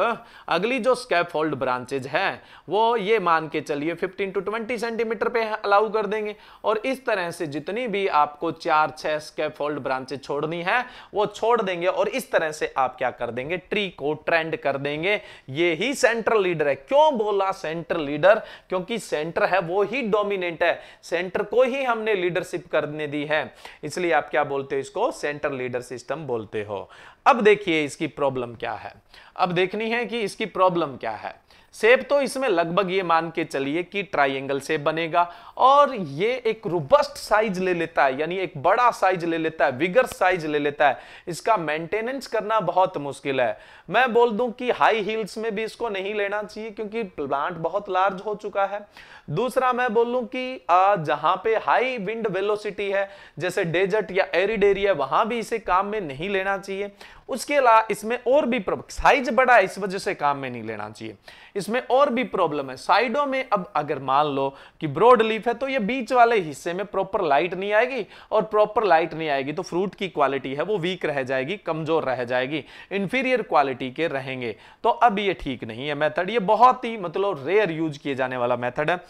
अगली जो स्कैफोल्ड ब्रांचेज है, वो ये मान के चलिए 15 टू 20 सेंटीमीटर पे अलाउ कर देंगे। और इस तरह से जितनी भी आपको चार, छह स्कैफोल्ड ब्रांचेज छोड़नी है, वो छोड़ देंगे और इस तरह से आप क्या कर देंगे? ट्री को ट्रेंड कर देंगे। ये ही सेंट्रल लीडर है। क्यों बोला सेंट्रल लीडर क्योंकि सेंटर है, वो ही डोमिनेंट है। सेंटर को ही हमने लीडरशिप करने दी है। इसलिए आप क्या बोलते हो इसको? सेंट्रल लीडर सिस्टम बोलते हो। अब देखिए इसकी प्रॉब्लम क्या है। अब देखनी है कि इसकी प्रॉब्लम क्या है। सेप तो इसमें लगभग ये मान के चलिए कि ट्राइंगल सेप बनेगा और ये एक रोबस्ट साइज़ ले लेता है, यानी एक बड़ा साइज़ ले लेता है विगर साइज़ ले लेता है। इसका मेंटेनेंस करना बहुत मुश्किल है। मैं बोल दूँ कि हाई हील्स में भी इसको नहीं लेना चाहिए क्योंकि प्लांट बहुत लार्ज हो चुका है। दूसरा मैं बोलूँ कि जहाँ पे हाई विंड वेलोसिटी है, जैसे डेजर्ट या एरिड एरिया वहाँ भी इसे काम में नहीं लेना चाहिए। उसके अलावा इसमें और भी साइज़ बड़ा है, इस वजह से काम में नहीं लेना चाहिए। इसमें और भी प्रॉब्लम है। साइडों में अब अगर मान लो कि ब्रॉड लीफ है तो ये बीच वाले हिस्से में प्रॉपर लाइट नहीं आएगी और प्रॉपर लाइट नहीं आएगी तो फ्रूट की क्वालिटी है, वो वीक रह जाएगी, कमज़ोर रह जाएगी इंफीरियर क्वालिटी के रहेंगे। तो अब ये ठीक नहीं है मेथड ये बहुत ही मतलब रेयर यूज़ किए जाने वाला मेथड है।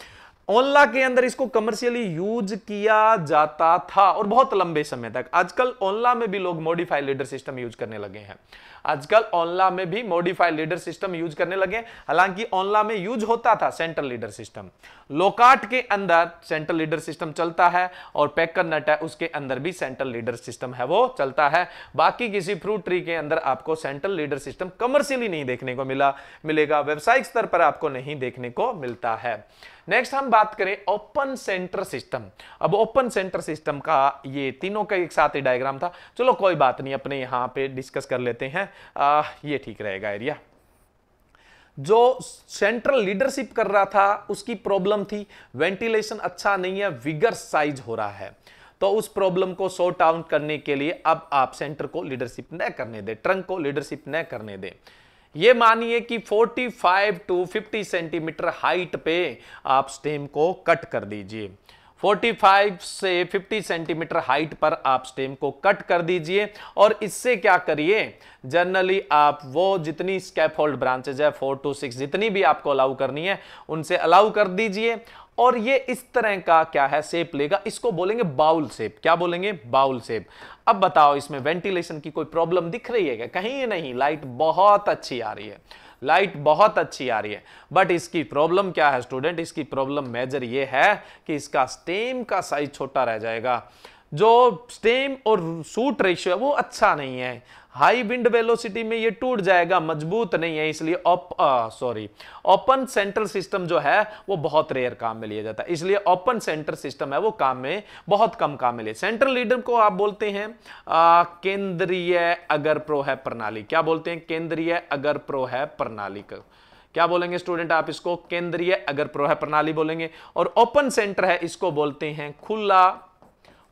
ओनला के अंदर इसको कमर्शियली यूज़ किया जाता था और बहुत लंबे समय तक। आजकल ओनला में भी लोग मॉडिफाइड लीडर सिस्टम यूज़ करने लगे हैं। आजकल ऑनला में भी मॉडिफाइड लीडर सिस्टम यूज़ करने लगे हालाँकि ऑनला में यूज़ होता था सेंट्रल लीडर सिस्टम लोकाट के अंदर सेंट्रल लीडर सिस्टम चलता है और पैकर नट है, उसके अंदर भी सेंट्रल लीडर सिस्टम है, वो चलता है। बाकी किसी फ्रूट ट्री के अंदर आपको सेंट्रल लीडर सिस्टम कमर्शियली नहीं देखने को मिला, मिलेगा। व्यवसायिक स्तर पर आपको नहीं देखने को मिलता है। नेक्स्ट हम बात करें ओपन सेंटर सिस्टम अब ओपन सेंटर सिस्टम का ये तीनों का एक साथ ही डायग्राम था। चलो कोई बात नहीं, अपने यहाँ पे डिस्कस कर लेते हैं। आ, ये ठीक रहेगा एरिया। जो सेंट्रल लीडरशिप कर रहा था उसकी प्रॉब्लम थी। वेंटिलेशन अच्छा नहीं है विगर साइज़ हो रहा है। तो उस प्रॉब्लम को सॉर्ट आउट करने के लिए अब आप सेंटर को लीडरशिप न करने दें ट्रंक को लीडरशिप न करने दें। ये मानिए कि 45 टू 50 सेंटीमीटर हाइट पे आप स्टेम को कट कर दीजिए। 45 से 50 सेंटीमीटर हाइट पर आप स्टेम को कट कर दीजिए और इससे क्या करिए? जनरली आप वो जितनी स्कैफोल्ड ब्रांचेज है फोर टू सिक्स जितनी भी आपको अलाउ करनी है, उनसे अलाउ कर दीजिए। और ये इस तरह का क्या है सेप लेगा। इसको बोलेंगे बाउल शेप क्या बोलेंगे? बाउल शेप अब बताओ, इसमें वेंटिलेशन की कोई प्रॉब्लम दिख रही है क्या? कहीं नहीं। लाइट बहुत अच्छी आ रही है। लाइट बहुत अच्छी आ रही है। बट इसकी प्रॉब्लम क्या है स्टूडेंट इसकी प्रॉब्लम मेजर ये है कि इसका स्टेम का साइज़ छोटा रह जाएगा। जो स्टेम और सूट रेशियो है, वो अच्छा नहीं है। हाई विंड वेलोसिटी में ये टूट जाएगा, मज़बूत नहीं है, इसलिए सॉरी ओपन सेंट्रल सिस्टम जो है, वो बहुत रेयर काम में लिया जाता है। इसलिए ओपन सेंटर सिस्टम है, वो काम में बहुत कम काम में लिया। सेंट्रल लीडर को आप बोलते हैं केंद्रीय अगर प्रो है प्रणाली। क्या बोलते हैं? केंद्रीय अगर प्रो है प्रणाली का। क्या बोलेंगे स्टूडेंट आप इसको? केंद्रीय अगर प्रो है प्रणाली बोलेंगे। और ओपन सेंटर है, इसको बोलते हैं खुला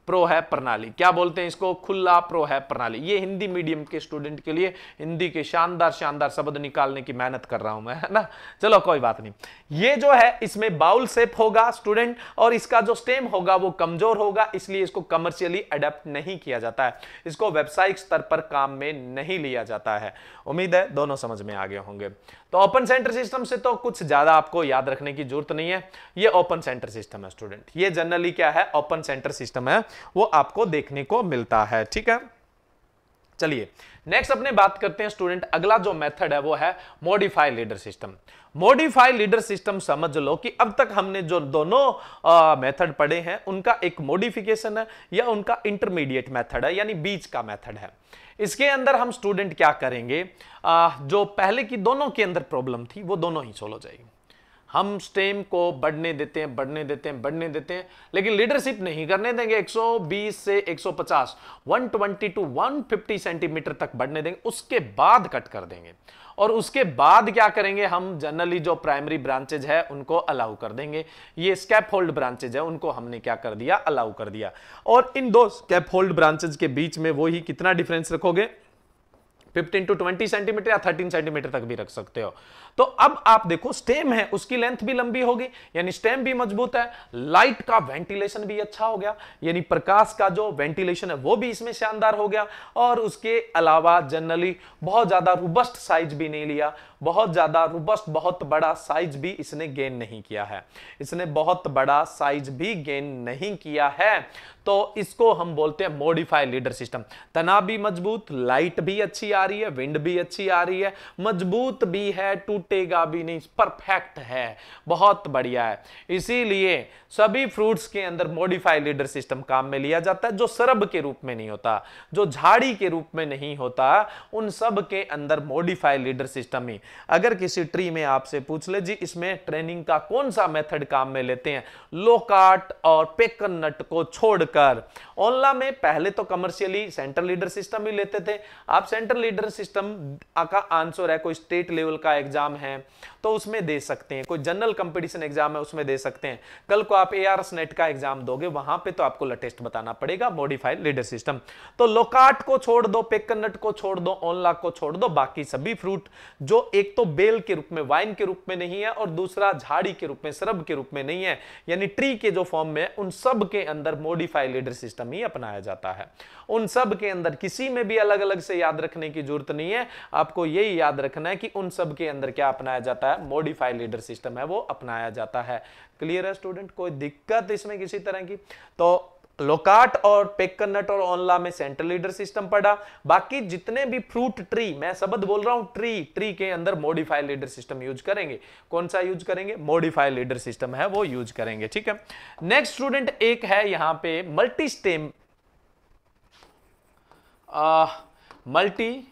प्रो है प्रणाली। क्या बोलते हैं इसको? खुला प्रो है प्रणाली। ये हिंदी मीडियम के स्टूडेंट के लिए हिंदी के शानदार शानदार शब्द निकालने की मेहनत कर रहा हूँ मैं, है ना? चलो, कोई बात नहीं। ये जो है, इसमें बाउल शेप होगा स्टूडेंट और इसका जो स्टेम होगा वो कमज़ोर होगा, इसलिए इसको कमर्शियली अडेप्ट नहीं किया जाता है। इसको व्यावसायिक स्तर पर काम में नहीं लिया जाता है। उम्मीद है दोनों समझ में आ गए होंगे। तो ओपन सेंटर सिस्टम से तो कुछ ज़्यादा आपको याद रखने की ज़रूरत नहीं है। ये ओपन सेंटर सिस्टम है स्टूडेंट ये जनरली क्या है? ओपन सेंटर सिस्टम है। वो आपको देखने को मिलता है, ठीक है? चलिए नेक्स्ट अपने बात करते हैं स्टूडेंट अगला जो मेथड है, वो है modify leader system modify leader system समझ लो कि अब तक हमने जो दोनों मेथड पढ़े हैं, उनका एक मॉडिफिकेशन है या उनका इंटरमीडिएट मेथड है, यानी बीच का मेथड है। इसके अंदर हम स्टूडेंट क्या करेंगे? जो पहले की दोनों के अंदर प्रॉब्लम थी, वो दोनों ही सोल्व हो जाएगी। हम स्टेम को बढ़ने देते हैं, बढ़ने देते हैं, बढ़ने देते हैं, लेकिन लीडरशिप नहीं करने देंगे। 120 से 150 120 टू 150 सेंटीमीटर तक बढ़ने देंगे, उसके बाद कट कर देंगे। और उसके बाद क्या करेंगे, हम जनरली जो प्राइमरी ब्रांचेज है, उनको अलाउ कर देंगे। ये स्कैप होल्ड ब्रांचेज है, उनको हमने क्या कर दिया अलाउ कर दिया। और इन दो स्कैप होल्ड ब्रांचेज के बीच में वो ही कितना डिफरेंस रखोगे? 15 टू 20 सेंटीमीटर या 13 सेंटीमीटर तक भी रख सकते हो। तो अब आप देखो स्टेम है, उसकी लेंथ भी लंबी होगी, यानी स्टेम भी मज़बूत है लाइट का वेंटिलेशन भी अच्छा हो गया, यानी प्रकाश का जो वेंटिलेशन है, वो भी इसमें शानदार हो गया, और उसके अलावा जनरली बहुत ज़्यादा रूबस्ट साइज़ भी नहीं लिया बहुत ज़्यादा रूबस्ट बहुत बड़ा साइज़ भी इसने गेन नहीं किया है। इसने बहुत बड़ा साइज़ भी गेन नहीं किया है। तो इसको हम बोलते हैं मॉडिफाई लीडर सिस्टम तना भी मज़बूत लाइट भी अच्छी आ रही है विंड भी अच्छी आ रही है। मज़बूत भी है, टूटेगा भी नहीं परफेक्ट है, बहुत बढ़िया है। इसीलिए सभी फ्रूट्स के अंदर मॉडिफाई लीडर सिस्टम काम में लिया जाता है, जो सरब के रूप में नहीं होता, जो झाड़ी के रूप में नहीं होता, उन सब के अंदर मॉडिफाई लीडर सिस्टम ही। अगर किसी ट्री में आपसे पूछ ले, जी इसमें ट्रेनिंग का कौन सा मेथड काम में लेते हैं? लोकाट और पेकन नट को छोड़कर। ओनला में पहले तो कमर्शियली सेंट्रल लीडर सिस्टम ही लेते थे। आप सेंट्रल लीडर सिस्टम का आंसर है, कोई स्टेट लेवल का एग्ज़ाम है तो उसमें दे सकते हैं। कोई जनरल कंपटीशन एग्ज़ाम है, उसमें दे सकते हैं। कल को आप ए नेट का एग्ज़ाम दोगे, वहाँ पे तो आपको लेटेस्ट बताना पड़ेगा मॉडिफाइड लीडर सिस्टम तो लोकाट को छोड़ दो, पेकनट को छोड़ दो, ओनला को छोड़ दो, बाकी सभी फ्रूट जो एक तो बेल के रूप में, वाइन के रूप में नहीं है और दूसरा झाड़ी के रूप में, सरब के रूप में नहीं है। यानी ट्री के जो फॉर्म में उन सब के अंदर मॉडिफाइड लीडर सिस्टम ही अपनाया जाता है। उन सब के अंदर किसी में भी अलग अलग से याद रखने की ज़रूरत नहीं है। आपको यही याद रखना है कि उन सब के अंदर क्या अपनाया जाता है मॉडिफाइड लीडर सिस्टम है, वो अपनाया जाता है। क्लियर है स्टूडेंट कोई दिक्कत इसमें किसी तरह की? तो लोकाट और पेकनट और ओनला में सेंट्रल लीडर सिस्टम पड़ा। बाकी जितने भी फ्रूट ट्री मैं शब्द बोल रहा हूँ ट्री ट्री के अंदर मॉडिफाइड लीडर सिस्टम यूज़ करेंगे। कौन सा यूज़ करेंगे? मॉडिफाइड लीडर सिस्टम है, वो यूज़ करेंगे, ठीक है? नेक्स्ट स्टूडेंट एक है यहाँ पे multi stem multi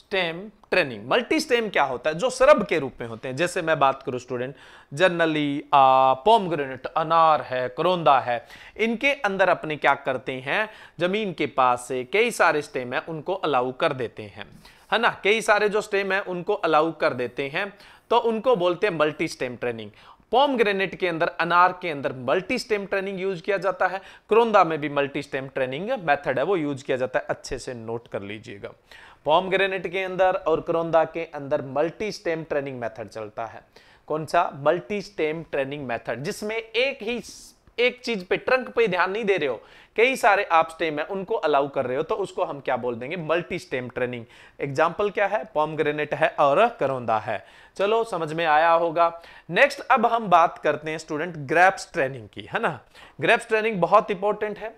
stem training multi stem क्या होता है? जो सरब के रूप में होते हैं। जैसे मैं बात करूँ स्टूडेंट जनरली पोमग्रेनेट अनार है, करोंदा है, इनके अंदर अपने क्या करते हैं? ज़मीन के पास से कई सारे स्टेम है, उनको अलाउ कर देते हैं। है ना? कई सारे जो स्टेम है, उनको अलाउ कर देते हैं। तो उनको बोलते हैं multi stem training pomegranate के अंदर, अनार के अंदर मल्टी स्टेम ट्रेनिंग यूज़ किया जाता है। क्रोंदा में भी मल्टी स्टेम ट्रेनिंग मेथड है, वो यूज़ किया जाता है। अच्छे से नोट कर लीजिएगा। पॉम ग्रेनेट के अंदर और क्रोंदा के अंदर मल्टी स्टेम ट्रेनिंग मेथड चलता है। कौन सा? मल्टी स्टेम ट्रेनिंग मेथड जिसमें एक ही एक चीज़ पे ट्रंक पे ध्यान नहीं दे रहे हो। कई सारे आप स्टेम है, उनको अलाउ कर रहे हो तो उसको हम क्या बोल देंगे? मल्टी स्टेम ट्रेनिंग एग्ज़ाम्पल क्या है? पॉम ग्रेनेट है और करौंदा है। चलो, समझ में आया होगा। नेक्स्ट अब हम बात करते हैं स्टूडेंट ग्रैप्स ट्रेनिंग की, है ना? ग्रैप्स ट्रेनिंग बहुत इंपॉर्टेंट है।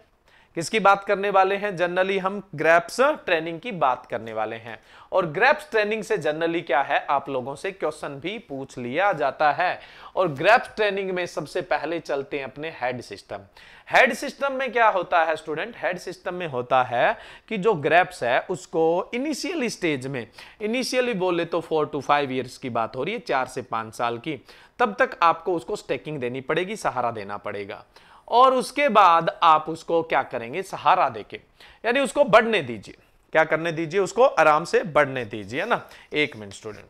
किसकी बात करने वाले हैं? जनरली हम ग्रैप्स ट्रेनिंग की बात करने वाले हैं। और ग्रैप्स ट्रेनिंग से जनरली क्या है? आप लोगों से क्वेश्चन भी पूछ लिया जाता है। और ग्रैप्स ट्रेनिंग में सबसे पहले चलते हैं अपने हेड सिस्टम हेड सिस्टम में क्या होता है स्टूडेंट हेड सिस्टम में होता है कि जो ग्रैप्स है, उसको इनिशियल स्टेज में इनिशियली बोले तो फोर टू फाइव ईयर्स की बात हो रही है, चार से पाँच साल की। तब तक आपको उसको स्टेकिंग देनी पड़ेगी, सहारा देना पड़ेगा। और उसके बाद आप उसको क्या करेंगे? सहारा देके। यानी उसको बढ़ने दीजिए। क्या करने दीजिए? उसको आराम से बढ़ने दीजिए ना? एक मिनट, स्टूडेंट।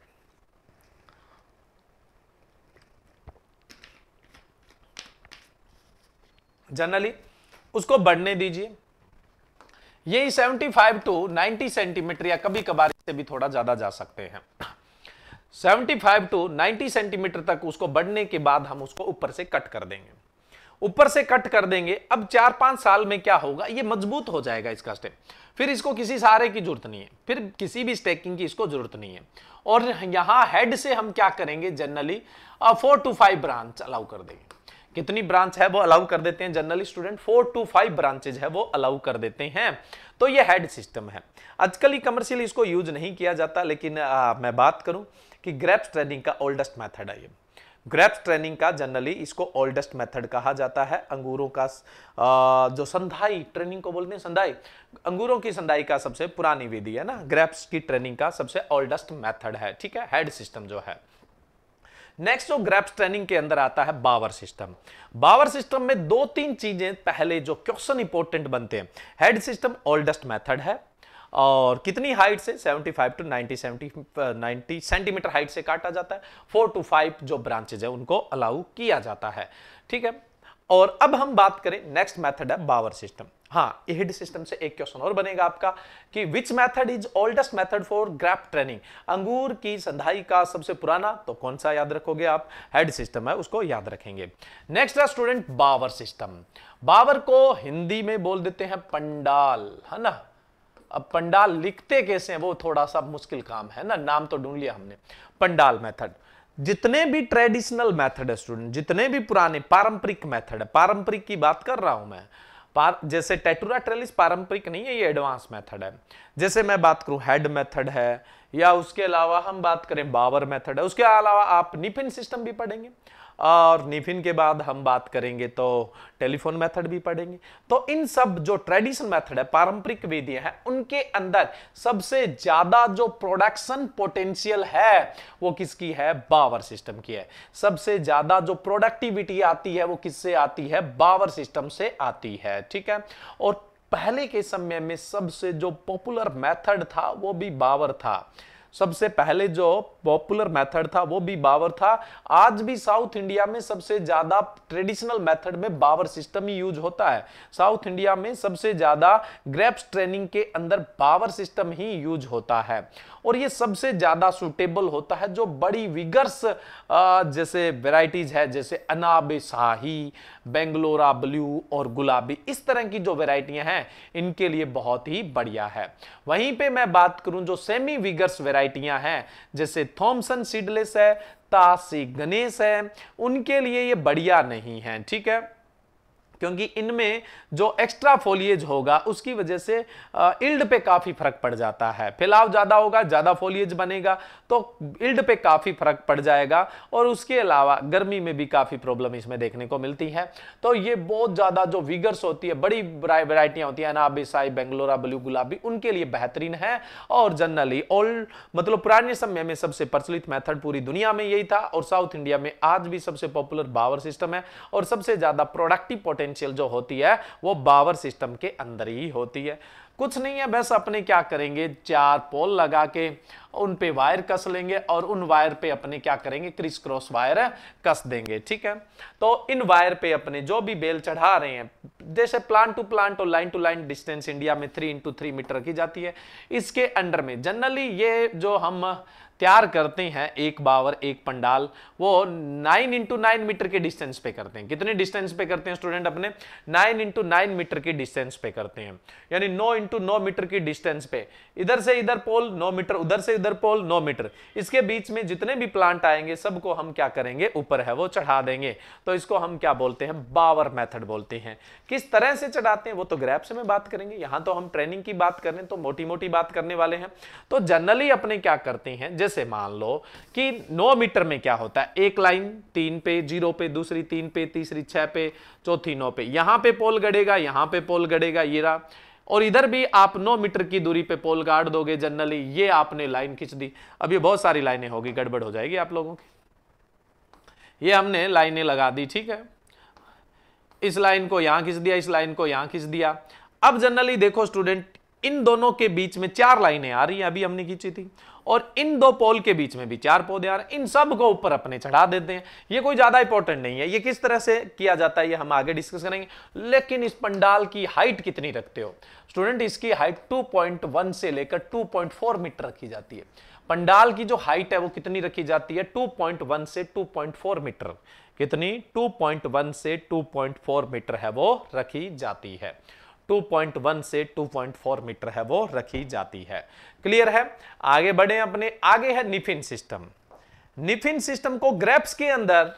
जनरली उसको बढ़ने दीजिए। यही 75 टू 90 सेंटीमीटर या कभी कभार से भी थोड़ा ज़्यादा जा सकते हैं। 75 टू 90 सेंटीमीटर तक उसको बढ़ने के बाद हम उसको ऊपर से कट कर देंगे। ऊपर से कट कर देंगे। अब चार पाँच साल में क्या होगा? ये मज़बूत हो जाएगा इसका स्टेप फिर इसको किसी सहारे की ज़रूरत नहीं है। फिर किसी भी स्टेकिंग की इसको ज़रूरत नहीं है। और यहाँ हेड से हम क्या करेंगे generally four to five branch allow कर देंगे। कितनी ब्रांच है वो अलाउ कर देते हैं generally student four to five branches है वो अलाउ कर देते हैं। तो ये हेड सिस्टम है। आजकल ही कमर्शियल इसको यूज़ नहीं किया जाता लेकिन आ, मैं बात करूँ कि ग्रेप्स ट्रेडिंग का ओल्डेस्ट मेथड है ये। ग्रेप्स ट्रेनिंग का जनरली इसको ओल्डेस्ट मेथड कहा जाता है। अंगूरों का जो संधाई ट्रेनिंग को बोलते हैं, संधाई, अंगूरों की संधाई का सबसे पुरानी विधि है ना? ग्रेप्स की ट्रेनिंग का सबसे ओल्डेस्ट मेथड है, ठीक है? हेड सिस्टम जो है। नेक्स्ट जो ग्रेप्स ट्रेनिंग के अंदर आता है, बावर सिस्टम बावर सिस्टम में दो तीन चीज़ें पहले जो क्वेश्चन इंपॉर्टेंट बनते हैं। हेड सिस्टम ओल्डेस्ट मेथड है और कितनी हाइट से? 75 टू 90 70 90 सेंटीमीटर हाइट से काटा जाता है। फोर टू फाइव जो ब्रांचेज है, उनको अलाउ किया जाता है। ठीक है? और अब हम बात करें नेक्स्ट मेथड है बावर सिस्टम हाँ हेड सिस्टम से एक क्वेश्चन और बनेगा आपका कि which method is oldest method for grape training अंगूर की संधाई का सबसे पुराना तो कौन सा याद रखोगे आप? हेड सिस्टम है, उसको याद रखेंगे। नेक्स्ट है स्टूडेंट बावर सिस्टम बावर को हिंदी में बोल देते हैं पंडाल, है ना? अब पंडाल लिखते कैसे हैं, वो थोड़ा सा मुश्किल काम है ना, नाम तो ढूंढ लिया हमने। पंडाल मेथड। जितने भी ट्रेडिशनल मेथड है स्टूडेंट जितने भी पुराने पारंपरिक मेथड है, पारंपरिक की बात कर रहा हूँ मैं। पार, जैसे टेटुरा ट्रेलिस पारंपरिक नहीं है, ये एडवांस मेथड है। जैसे मैं बात करूँ हेड मेथड है, या उसके अलावा हम बात करें बावर मेथड है, उसके अलावा आप निफिन सिस्टम भी पढ़ेंगे। और निफिन के बाद हम बात करेंगे तो टेलीफोन मेथड भी पढ़ेंगे। तो इन सब जो ट्रेडिशनल मेथड है, पारंपरिक विधियाँ हैं, उनके अंदर सबसे ज़्यादा जो प्रोडक्शन पोटेंशियल है, वो किसकी है? बावर सिस्टम की है। सबसे ज़्यादा जो प्रोडक्टिविटी आती है, वो किससे आती है? बावर सिस्टम से आती है, ठीक है? और पहले के समय में सबसे जो पॉपुलर मेथड था, वो भी बावर था। सबसे पहले जो पॉपुलर मेथड था, वो भी बावर था। आज भी साउथ इंडिया में सबसे ज़्यादा ट्रेडिशनल मेथड में बावर सिस्टम ही यूज़ होता है। साउथ इंडिया में सबसे ज़्यादा ग्रेप्स ट्रेनिंग के अंदर बावर सिस्टम ही यूज़ होता है। और ये सबसे ज़्यादा सुटेबल होता है जो बड़ी विगर्स जैसे वेराइटीज है, जैसे अनाब, शाही, बेंगलोरा ब्लू और गुलाबी। इस तरह की जो वेराइटियाँ हैं, इनके लिए बहुत ही बढ़िया है। वहीं पे मैं बात करूँ जो सेमी विगर्स वेराइटियाँ हैं, जैसे थॉमसन सीडलेस है तासी गणेश है, उनके लिए ये बढ़िया नहीं है, ठीक है? क्योंकि इनमें जो एक्स्ट्रा फोलिएज होगा, उसकी वजह से इल्ड पे काफ़ी फ़र्क पड़ जाता है। फैलाव ज़्यादा होगा, ज़्यादा फोलिएज बनेगा तो इल्ड पे काफ़ी फ़र्क पड़ जाएगा और उसके अलावा गर्मी में भी काफ़ी प्रॉब्लम इसमें देखने को मिलती है। तो ये बहुत ज़्यादा जो विगर्स होती है, बड़ी वेराइटियाँ होती है अनाबिसाई बेंगलोरा, ब्लू, गुलाबी, उनके लिए बेहतरीन है। और जनरली ओल्ड मतलब पुराने समय में सबसे प्रचलित मेथड पूरी दुनिया में यही था और साउथ इंडिया में आज भी सबसे पॉपुलर बावर सिस्टम है और सबसे ज़्यादा प्रोडक्टिव पोटेंशियल जो होती है, वो बावर सिस्टम के अंदर ही होती है। कुछ नहीं है, बस अपने क्या करेंगे? चार पोल लगा के उन पे वायर कस लेंगे और उन वायर पे अपने क्या करेंगे? क्रिस क्रॉस वायर कस देंगे, ठीक है? तो इन वायर पे अपने जो भी बेल चढ़ा रहे हैं, जैसे प्लांट टू प्लांट और line to line distance India में थ्री इंटू थ्री मीटर की जाती है। इसके अंडर में जनरली ये जो हम तैयार करते हैं एक बावर, एक पंडाल, वो नाइन इंटू नाइन मीटर के डिस्टेंस पे करते हैं। कितने डिस्टेंस पे करते हैं स्टूडेंट अपने? नाइन इंटू नाइन मीटर की डिस्टेंस पे करते हैं। यानी नौ इंटू नौ मीटर की डिस्टेंस पे। इधर से इधर पोल नौ मीटर उधर से इधर पोल नौ मीटर इसके बीच में जितने भी प्लांट आएँगे, सबको हम क्या करेंगे? ऊपर है, वो चढ़ा देंगे। तो इसको हम क्या बोलते हैं? बावर मैथड बोलते हैं। किस तरह से चढ़ाते हैं, वो तो ग्रैप से में बात करेंगे। यहाँ तो हम ट्रेनिंग की बात करें तो मोटी मोटी बात करने वाले हैं। तो जनरली अपने क्या करते हैं? जैसे जैसे मान लो कि नौ मीटर में क्या होता है? एक लाइन, तीन पे, ज़ीरो पे, दूसरी तीन पे, तीसरी छह पे, चौथी नौ पे। यहाँ पे पोल गड़ेगा यहाँ पे पोल गड़ेगा ये रहा। और इधर भी आप नौ मीटर की दूरी पे पोल गाड़ दोगे जनरली, ये आपने लाइन खींच दी। अब ये बहुत सारी लाइनें होगी, गड़बड़ हो जाएगी आप लोगों की। ये हमने लाइनें लगा दी, ठीक है? इस लाइन को यहाँ खींच दिया, इस लाइन को यहाँ खींच दिया। अब जनरली देखो स्टूडेंट, इन दोनों के बीच में चार लाइनें आ रही हैं, अभी हमने खींची थी। और इन दो पोल के बीच में भी चार पौधे आ रहे हैं। इन सबको ऊपर अपने चढ़ा देते हैं। ये कोई ज़्यादा इंपॉर्टेंट नहीं है। ये किस तरह से किया जाता है, ये हम आगे डिस्कस करेंगे। लेकिन इस पंडाल की हाइट कितनी रखते हो? स्टूडेंट इसकी हाइट 2.1 से लेकर 2.4 मीटर रखी जाती है। पंडाल की जो हाइट है वो कितनी रखी जाती है? 2.1 से 2.4 मीटर कितनी? 2.1 से 2.4 मीटर है वो रखी जाती है। 2.1 से 2.4 मीटर है, वो रखी जाती है। क्लियर है? आगे बढ़े अपने, आगे है निफिन सिस्टम। निफिन सिस्टम को ग्रेप्स के अंदर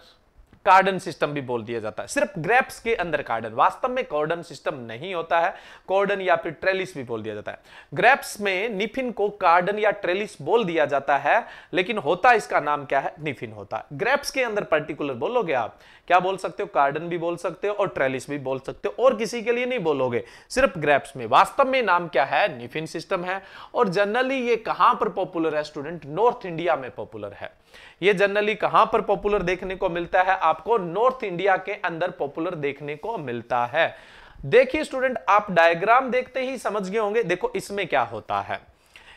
कार्डन सिस्टम भी बोल दिया जाता है। सिर्फ़ ग्रेप्स के अंदर कार्डन, वास्तव में कॉर्डन सिस्टम नहीं होता है, कॉर्डन या फिर ट्रेलिस भी बोल दिया जाता है। ग्रेप्स में निफिन को कार्डन या ट्रेलिस बोल दिया जाता है, लेकिन होता इसका नाम क्या है? निफिन होता है। ग्रेप्स के अंदर पर्टिकुलर बोलोगे आप? क्या बोल सकते हो? कार्डन भी बोल सकते हो और ट्रेलिस भी बोल सकते हो, और किसी के लिए नहीं बोलोगे। सिर्फ़ ग्रेप्स में। वास्तव में नाम क्या है? निफिन सिस्टम है, और जनरली ये कहाँ पर पॉपुलर है स्टूडेंट? नॉर्थ इंडिया में पॉपुलर है। ये जनरली कहाँ पर पॉपुलर देखने को मिलता है? आपको नॉर्थ इंडिया के अंदर पॉपुलर देखने को मिलता है। देखिए स्टूडेंट आप डायग्राम देखते ही समझ गए होंगे, देखो इसमें क्या होता है।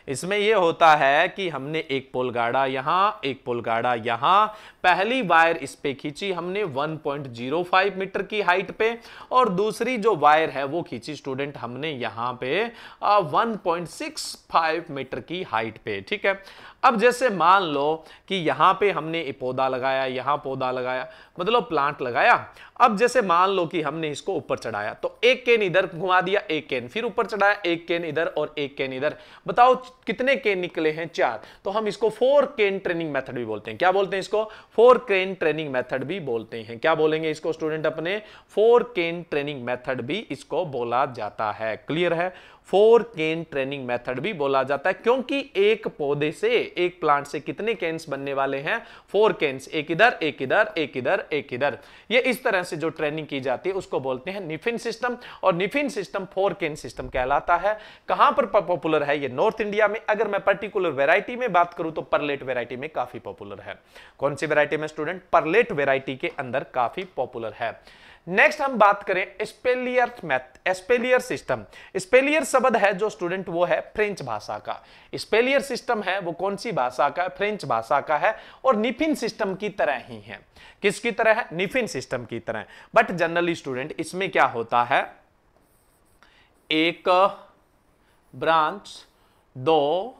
इसमें यह होता है कि हमने एक पोल गाड़ा यहाँ, एक पोल गाड़ा यहाँ। पहली वायर इस पे खींची हमने 1.05 मीटर की हाइट पे, और दूसरी जो वायर है वो खींची स्टूडेंट हमने यहाँ पे 1.65 मीटर की हाइट पे, ठीक है? अब जैसे मान लो कि यहाँ पे हमने पौधा लगाया यहाँ पौधा लगाया मतलब प्लांट लगाया। अब जैसे मान लो कि हमने इसको ऊपर चढ़ाया तो एक केन इधर घुमा दिया, एक केन फिर ऊपर चढ़ाया, एक केन इधर और एक केन इधर। बताओ कितने केन निकले हैं? चार। तो हम इसको फोर केन ट्रेनिंग मेथड भी बोलते हैं। क्या बोलते हैं इसको? फोर केन ट्रेनिंग मेथड भी बोलते हैं। क्या बोलेंगे इसको स्टूडेंट अपने? फोर केन ट्रेनिंग मेथड भी इसको बोला जाता है। क्लियर है? फोर केन ट्रेनिंग मेथड भी बोला जाता है, क्योंकि एक पौधे से, एक प्लांट से कितने केन्स बनने वाले हैं? फोर केन्स एक इधर एक इधर एक इधर एक इधर। ये इस तरह से जो ट्रेनिंग की जाती है, उसको बोलते हैं निफिन सिस्टम और Kniffin system four cane system कहलाता है। कहाँ पर पॉपुलर है ये? नॉर्थ इंडिया में। अगर मैं पर्टिकुलर वेराइटी में बात करूँ तो परलेट वेराइटी में काफ़ी पॉपुलर है। कौन सी वेराइटी में स्टूडेंट परलेट वेराइटी के अंदर काफ़ी पॉपुलर है। नेक्स्ट हम बात करें स्पेलियर मैथ स्पेलियर सिस्टम स्पेलियर शब्द है जो स्टूडेंट वो है फ्रेंच भाषा का. स्पेलियर सिस्टम है वो कौन सी भाषा का फ्रेंच भाषा का है और निफिन सिस्टम की तरह ही है. किसकी तरह है? निफिन सिस्टम की तरह. बट जनरली स्टूडेंट इसमें क्या होता है? एक ब्रांच दो,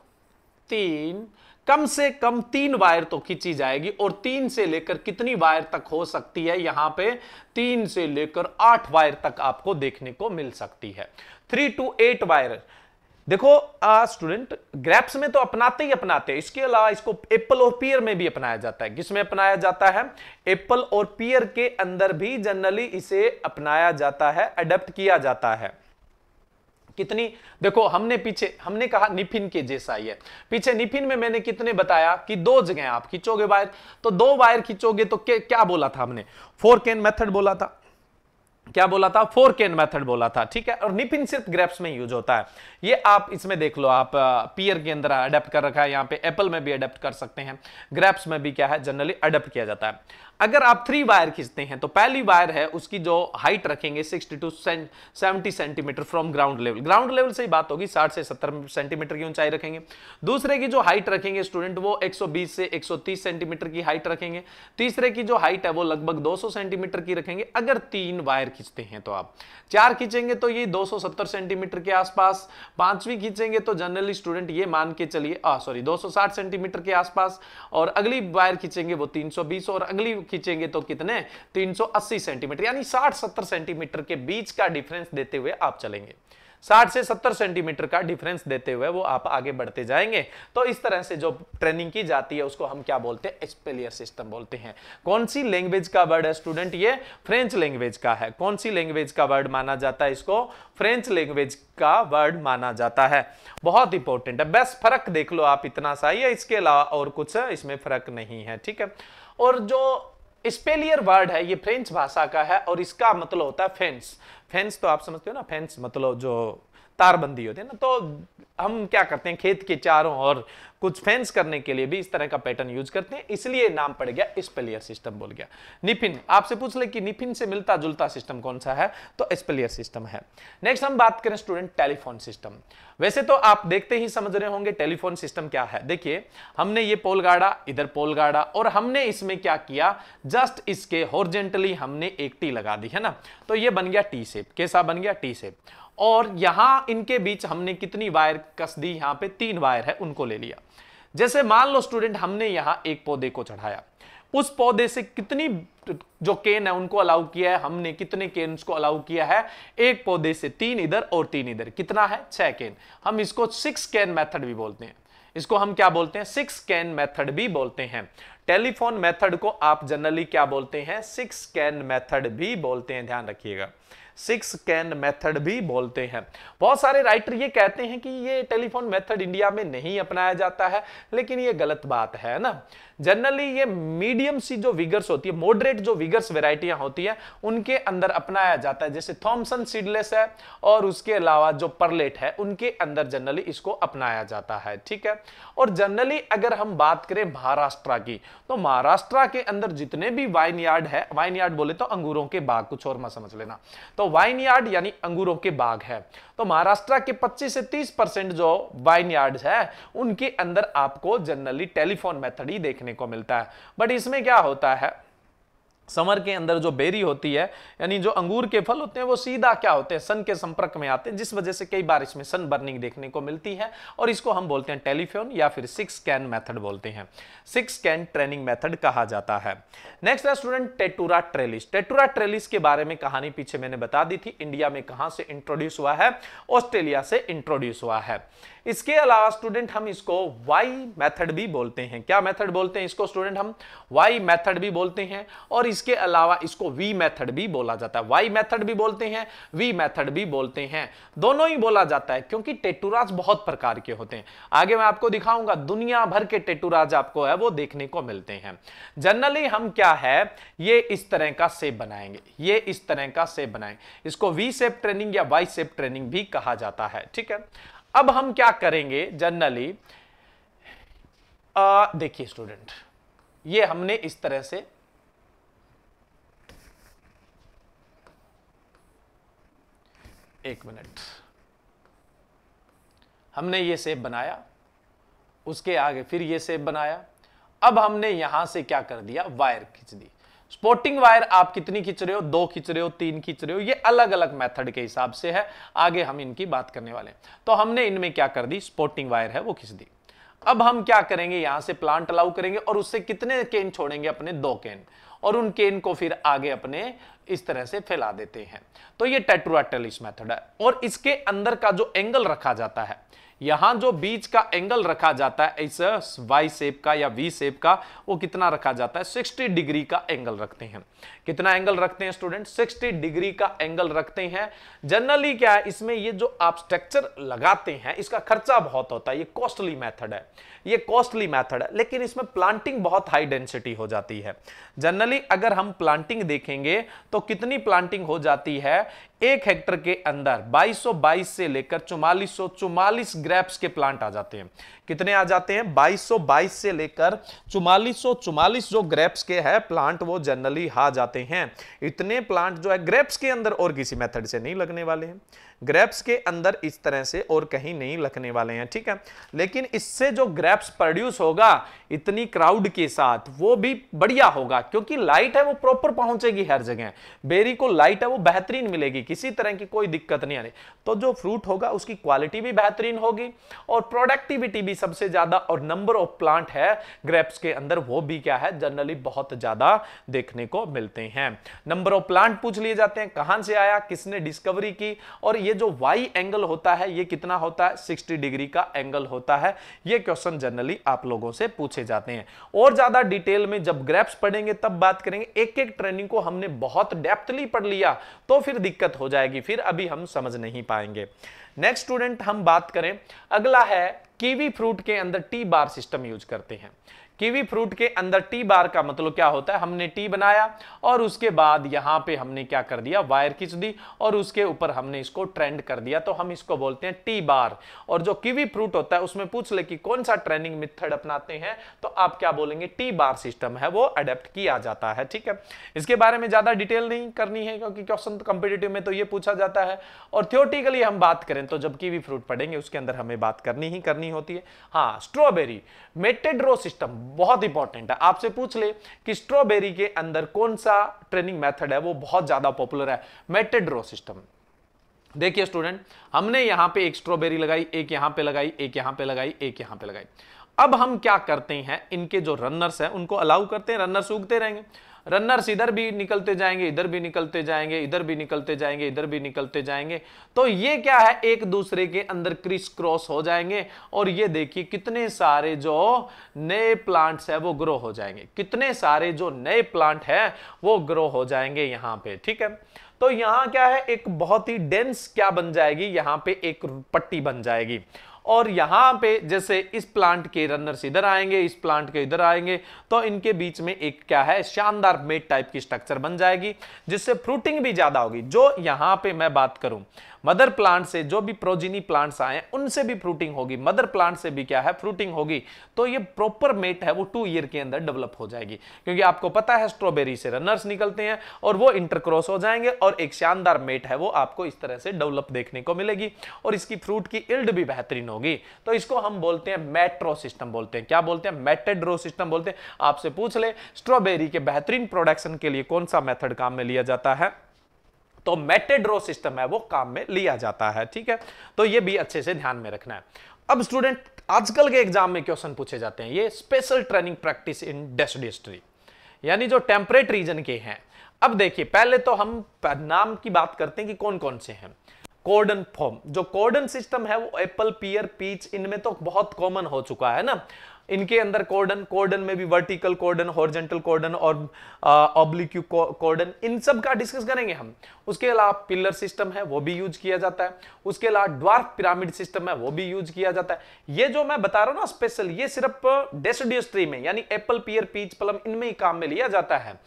तीन कम से कम तीन वायर तो खींची जाएगी और तीन से लेकर कितनी वायर तक हो सकती है? यहाँ पे तीन से लेकर आठ वायर तक आपको देखने को मिल सकती है। Three to eight wire. देखो स्टूडेंट ग्रैप्स में तो अपनाते ही अपनाते हैं। इसके अलावा इसको एप्पल और पियर में भी अपनाया जाता है। किसमें अपनाया जाता है? एप्पल और पियर के अंदर भी जनरली इसे अपनाया जाता है अडेप्ट किया जाता है। कितनी, देखो, हमने पीछे, हमने कहा निफिन के जैसा ही है। पीछे निफिन में मैंने कितने बताया कि दो जगह आप खींचोगे वायर। तो दो वायर खींचोगे तो क्या बोला था हमने? फोर कैन मेथड बोला था। क्या बोला था? फोर केन मेथड बोला था, ठीक है? और निपिन सिर्फ़ ग्रेप्स में यूज़ होता है। ये आप इसमें देख लो, आप पियर के अंदर अडेप्ट कर रखा है, यहाँ पे एप्पल में भी अडेप्ट कर सकते हैं। ग्रेप्स में भी क्या है, जनरली अडेप्ट किया जाता है। अगर आप थ्री वायर खींचते हैं तो पहली वायर है, उसकी जो हाइट रखेंगे 60 to 70 centimetre from ground level ground level से ही बात होगी 60 से 70 सेंटीमीटर की ऊंचाई रखेंगे। दूसरे की जो हाइट रखेंगे स्टूडेंट वो 120 से 130 सेंटीमीटर की हाइट रखेंगे। तीसरे की जो हाइट है, वो लगभग 200 सेंटीमीटर की रखेंगे। अगर तीन वायर खींचते हैं तो आप। चार खींचेंगे तो ये 270 सेंटीमीटर के आसपास। पांचवी खींचेंगे तो जनरली स्टूडेंट ये मान के चलिए सॉरी 260 सेंटीमीटर के आसपास। और अगली वायर खींचेंगे वो 320 और अगली खींचेंगे तो कितने? 380 सेंटीमीटर, यानी 60-70 सेंटीमीटर के बीच का डिफरेंस देते हुए आप चलेंगे। 60 से 70 सेंटीमीटर का डिफरेंस देते हुए वो आप आगे बढ़ते जाएँगे। तो इस तरह से जो ट्रेनिंग की जाती है, उसको हम क्या बोलते हैं? स्पेलियर सिस्टम बोलते हैं। कौन सी लैंग्वेज का वर्ड है स्टूडेंट ये फ्रेंच लैंग्वेज का है। कौन सी लैंग्वेज का वर्ड माना जाता है इसको? फ्रेंच लैंग्वेज का वर्ड माना जाता है। बहुत इंपॉर्टेंट है। बस फ़र्क देख लो आप, इतना सा ही है। इसके अलावा और कुछ इसमें फ़र्क नहीं है, ठीक है? और जो स्पेलियर वर्ड है, ये फ्रेंच भाषा का है और इसका मतलब होता है फेंस फेंस तो आप समझते हो ना फेंस मतलब जो तारबंदी होती है ना तो हम क्या करते हैं, खेत के चारों और कुछ फेंस करने के लिए भी इस तरह का पैटर्न यूज़ करते हैं, इसलिए नाम पड़ गया स्पेलियर सिस्टम बोल गया। निफिन आपसे पूछ ले कि निफिन से मिलता जुलता सिस्टम कौन सा है? तो स्पेलियर सिस्टम है। नेक्स्ट हम बात करें स्टूडेंट टेलीफोन सिस्टम वैसे तो आप देखते ही समझ रहे होंगे टेलीफोन सिस्टम क्या है। देखिए, हमने ये पोल गाड़ा, इधर पोल गाड़ा, और हमने इसमें क्या किया? जस्ट इसके हॉर्जेंटली हमने एक टी लगा दी, है ना? तो ये बन गया टी शेप कैसा बन गया? टी शेप और यहाँ इनके बीच हमने कितनी वायर कस दी? यहाँ पे तीन वायर है, उनको ले लिया। जैसे मान लो स्टूडेंट हमने यहाँ एक पौधे को चढ़ाया। उस पौधे से कितनी जो केन है, उनको अलाउ किया है? हमने कितने केन को अलाउ किया है? एक पौधे से तीन इधर और तीन इधर। कितना है? छह केन हम इसको सिक्स कैन मेथड भी बोलते हैं। इसको हम क्या बोलते हैं? सिक्स कैन मेथड भी बोलते हैं। टेलीफोन मेथड को आप जनरली क्या बोलते हैं? सिक्स कैन मेथड भी बोलते हैं। ध्यान रखिएगा। सिक्स कैन मेथड भी बोलते हैं। बहुत सारे राइटर ये कहते हैं कि ये टेलीफोन मेथड इंडिया में नहीं अपनाया जाता है, लेकिन ये गलत बात है ना। जनरली ये मीडियम सी जो विगर्स होती है मॉडरेट जो विगर्स वेराइटियाँ होती है, उनके अंदर अपनाया जाता है। जैसे थॉमसन सीडलेस है और उसके अलावा जो परलेट है, उनके अंदर जनरली इसको अपनाया जाता है, ठीक है? और जनरली अगर हम बात करें महाराष्ट्र की तो महाराष्ट्र के अंदर जितने भी वाइन यार्ड है वाइन यार्ड बोले तो अंगूरों के बाग, कुछ और मत समझ लेना। तो वाइन यार्ड यानी अंगूरों के बाग है। तो महाराष्ट्र के 25 से 30 परसेंट जो वाइन यार्ड है, उनके अंदर आपको जनरली टेलीफोन मेथड ही देखने को मिलता है। बट इसमें क्या होता है? समर के अंदर जो बेरी होती है, यानी जो अंगूर के फल होते हैं, वो सीधा क्या होते हैं? सन के संपर्क में आते हैं, जिस वजह से कई बार इसमें सन बर्निंग देखने को मिलती है और इसको हम बोलते हैं टेलीफोन या फिर सिक्स कैन मेथड बोलते हैं। सिक्स कैन ट्रेनिंग मेथड कहा जाता है। नेक्स्ट है student Tatura trellis. Tatura trellis के बारे में कहानी पीछे मैंने बता दी थी, इंडिया में कहाँ से इंट्रोड्यूस हुआ है, ऑस्ट्रेलिया से इंट्रोड्यूस हुआ है। इसके अलावा स्टूडेंट हम इसको वाई मेथड भी बोलते हैं। क्या मेथड बोलते हैं इसको स्टूडेंट हम? वाई मेथड भी बोलते हैं और इसके अलावा इसको वी मेथड भी बोला जाता है। वाई मेथड भी बोलते हैं? वी मेथड भी बोलते हैं। दोनों ही बोला जाता है क्योंकि टेटूराज बहुत प्रकार के होते हैं। आगे मैं आपको दिखाऊँगा, दुनिया भर के टेटूराज आपको है, वो देखने को मिलते हैं। जनरली हम क्या है? ये इस तरह का सेप बनाएँगे। ये इस तरह का सेप बनाएँगे। इसको वी सेप ट्रेनिंग या वाई सेप ट्रेनिंग भी कहा जाता है, ठीक है? अब हम क्या करेंगे जनरली देखिए स्टूडेंट ये हमने इस तरह से एक मिनट। हमने ये सेब बनाया, उसके आगे फिर ये सेब बनाया। अब हमने यहाँ से क्या कर दिया? वायर खींच दी। स्पोर्टिंग वायर आप कितनी खींच रहे हो? दो खींच रहे हो? तीन खींच रहे हो? ये अलग अलग मेथड के हिसाब से है। आगे हम इनकी बात करने वाले हैं। तो हमने इनमें क्या कर दी? स्पोर्टिंग वायर है, वो खींच दी। अब हम क्या करेंगे? यहाँ से प्लांट अलाउ करेंगे और उससे कितने केन छोड़ेंगे? अपने दो केन और उन केन को फिर आगे अपने इस तरह से फैला देते हैं। तो ये टेट्रोटलिस मेथड है और इसके अंदर का जो एंगल रखा जाता है यहाँ जो बीच का एंगल रखा जाता है, इस वाई शेप का या वी शेप का, वो कितना रखा जाता है? 60 डिग्री का एंगल रखते हैं। कितना एंगल रखते हैं स्टूडेंट 60 डिग्री का एंगल रखते हैं। जनरली क्या है, इसमें ये जो आप स्ट्रक्चर लगाते हैं, इसका खर्चा बहुत होता है। ये कॉस्टली मैथड है। ये कॉस्टली मैथड है। लेकिन इसमें प्लांटिंग बहुत हाई डेंसिटी हो जाती है। जनरली अगर हम प्लांटिंग देखेंगे तो कितनी प्लांटिंग हो जाती है? एक हेक्टर के अंदर 2222 से लेकर चौवालीस चौवालीस ग्रेप्स के प्लांट आ जाते हैं। कितने आ जाते हैं? 2222 से लेकर चौवालीस चौवालीस जो ग्रेप्स के है प्लांट वो जनरली आ जाते हैं। इतने प्लांट जो है ग्रेप्स के अंदर और किसी मेथड से नहीं लगने वाले हैं। ग्रेप्स के अंदर इस तरह से और कहीं नहीं लगने वाले हैं, ठीक है? लेकिन इससे जो ग्रेप्स प्रोड्यूस होगा, इतनी क्राउड के साथ, वो भी बढ़िया होगा, क्योंकि लाइट है वो प्रॉपर पहुंचेगी हर जगह। बेरी को लाइट है वो बेहतरीन मिलेगी, किसी तरह की कोई दिक्कत नहीं आने। तो जो फ्रूट होगा, उसकी क्वालिटी भी बेहतरीन होगी और प्रोडक्टिविटी भी सबसे ज़्यादा और नंबर ऑफ़ प्लांट है ग्रेप्स के अंदर, वो भी क्या है? जनरली बहुत ज़्यादा देखने को मिलते हैं। नंबर ऑफ़ प्लांट पूछ लिए जाते हैं, कहाँ से आया, किसने डिस्कवरी की, और ये जो वाई एंगल होता है, ये कितना होता है? 60 डिग्री का एंगल होता है। ये क्वेश्चन जनरली आप लोगों से पूछे जाते हैं। और ज़्यादा डिटेल में जब ग्रेप्स पढ़ेंगे, तब बात करेंगे एक एक ट्रेनिंग को हमने बहुत डेप्थली पढ़ लिया तो फिर दिक्कत हो जाएगी, फिर अभी हम समझ नहीं पाएँगे। नेक्स्ट स्टूडेंट हम बात करें, अगला है कीवी फ्रूट के अंदर टी बार सिस्टम यूज़ करते हैं। कीवी फ्रूट के अंदर टी बार का मतलब क्या होता है? हमने टी बनाया और उसके बाद यहाँ पे हमने क्या कर दिया? वायर खींच दी और उसके ऊपर हमने इसको ट्रेंड कर दिया। तो हम इसको बोलते हैं टी बार। और जो कीवी फ्रूट होता है, उसमें पूछ ले कि कौन सा ट्रेनिंग मेथड अपनाते हैं? तो आप क्या बोलेंगे? टी बार सिस्टम है, वो अडेप्ट किया जाता है, ठीक है? इसके बारे में ज़्यादा डिटेल नहीं करनी है, क्योंकि क्वेश्चन कंपिटेटिव में तो ये पूछा जाता है। और थियोटिकली हम बात करें तो जब कीवी फ्रूट पढ़ेंगे उसके अंदर हमें बात करनी ही करनी होती है। हाँ स्ट्रॉबेरी मेटेड्रो सिस्टम बहुत इंपॉर्टेंट है। आपसे पूछ ले कि स्ट्रॉबेरी के अंदर कौन सा ट्रेनिंग मेथड है, वो बहुत ज़्यादा पॉपुलर है। मेटेड्रो सिस्टम देखिए स्टूडेंट हमने यहाँ पे एक स्ट्रॉबेरी लगाई, एक यहाँ पे लगाई, एक यहाँ पे लगाई, एक यहाँ पे लगाई। अब हम क्या करते हैं, इनके जो रनर्स हैं, उनको अलाउ करते हैं रनर्स उगते रहेंगे। रनर्स इधर भी निकलते जाएँगे, इधर भी निकलते जाएँगे, इधर भी निकलते जाएँगे, इधर भी निकलते जाएँगे। तो ये क्या है? एक दूसरे के अंदर क्रिस क्रॉस हो जाएँगे और ये देखिए कितने सारे जो नए प्लांट्स है वो ग्रो हो जाएँगे। कितने सारे जो नए प्लांट है वो ग्रो हो जाएँगे यहाँ पे, ठीक है? तो यहाँ क्या है? एक बहुत ही डेंस क्या बन जाएगी? यहाँ पे एक पट्टी बन जाएगी। और यहाँ पे जैसे इस प्लांट के रनर्स इधर आएँगे, इस प्लांट के इधर आएँगे तो इनके बीच में एक क्या है, शानदार मेट टाइप की स्ट्रक्चर बन जाएगी, जिससे फ्रूटिंग भी ज़्यादा होगी। जो यहाँ पे मैं बात करूँ मदर प्लांट से जो भी प्रोजिनी प्लांट्स आए, उनसे भी फ्रूटिंग होगी। मदर प्लांट से भी क्या है? फ्रूटिंग होगी। तो ये प्रॉपर मेट है, वो टू ईयर के अंदर डेवलप हो जाएगी। क्योंकि आपको पता है स्ट्रॉबेरी से रनर्स निकलते हैं और वो इंटरक्रॉस हो जाएँगे और एक शानदार मेट है, वो आपको इस तरह से डेवलप देखने को मिलेगी और इसकी फ्रूट की इल्ड भी बेहतरीन होगी। तो इसको हम बोलते हैं मेट्रो सिस्टम बोलते हैं। क्या बोलते हैं? मेटेड्रो सिस्टम बोलते हैं। आपसे पूछ ले स्ट्रॉबेरी के बेहतरीन प्रोडक्शन के लिए कौन सा मेथड काम में लिया जाता है? तो मेटेड्रो सिस्टम है, वो काम में लिया जाता है, ठीक है? तो ये भी अच्छे से ध्यान में रखना है। अब स्टूडेंट आजकल के एग्ज़ाम में क्वेश्चन पूछे जाते हैं। ये स्पेशल ट्रेनिंग प्रैक्टिस इन डेस्ट हिस्ट्री यानी जो टेम्परेट रीजन के हैं। अब देखिए, पहले तो हम नाम की बात करते हैं कि कौन कौन से हैं। कोर्डन फॉर्म जो कोर्डन सिस्टम है, वो एप्पल पियर पीच इनमें तो बहुत कॉमन हो चुका है ना? इनके अंदर कोर्डन कोर्डन में भी वर्टिकल कोर्डन हॉरिजेंटल कोर्डन और ऑब्लिक्यू कोर्डन, इन सब का डिस्कस करेंगे हम। उसके अलावा पिलर सिस्टम है, वो भी यूज़ किया जाता है। उसके अलावा ड्वार्फ पिरामिड सिस्टम है, वो भी यूज़ किया जाता है। ये जो मैं बता रहा हूँ ना स्पेशल ये सिर्फ़ डेसिडियस ट्री में, यानी एप्पल पियर पीच प्लम इनमें ही काम में लिया जाता है।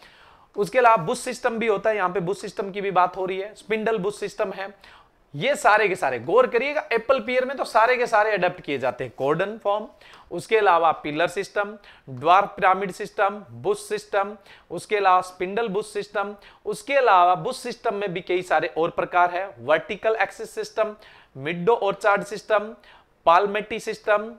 उसके अलावा बुश सिस्टम भी होता है, यहाँ पे बुश सिस्टम की भी बात हो रही है। स्पिंडल बुश सिस्टम है। ये सारे के सारे, गौर करिएगा एप्पल पियर में तो सारे के सारे अडेप्ट किए जाते हैं कोर्डन फॉर्म उसके अलावा pillar system dwarf pyramid system bush system उसके अलावा स्पिंडल बुश सिस्टम उसके अलावा बुश सिस्टम में भी कई सारे और प्रकार है vertical axis system meadow orchard system palmette system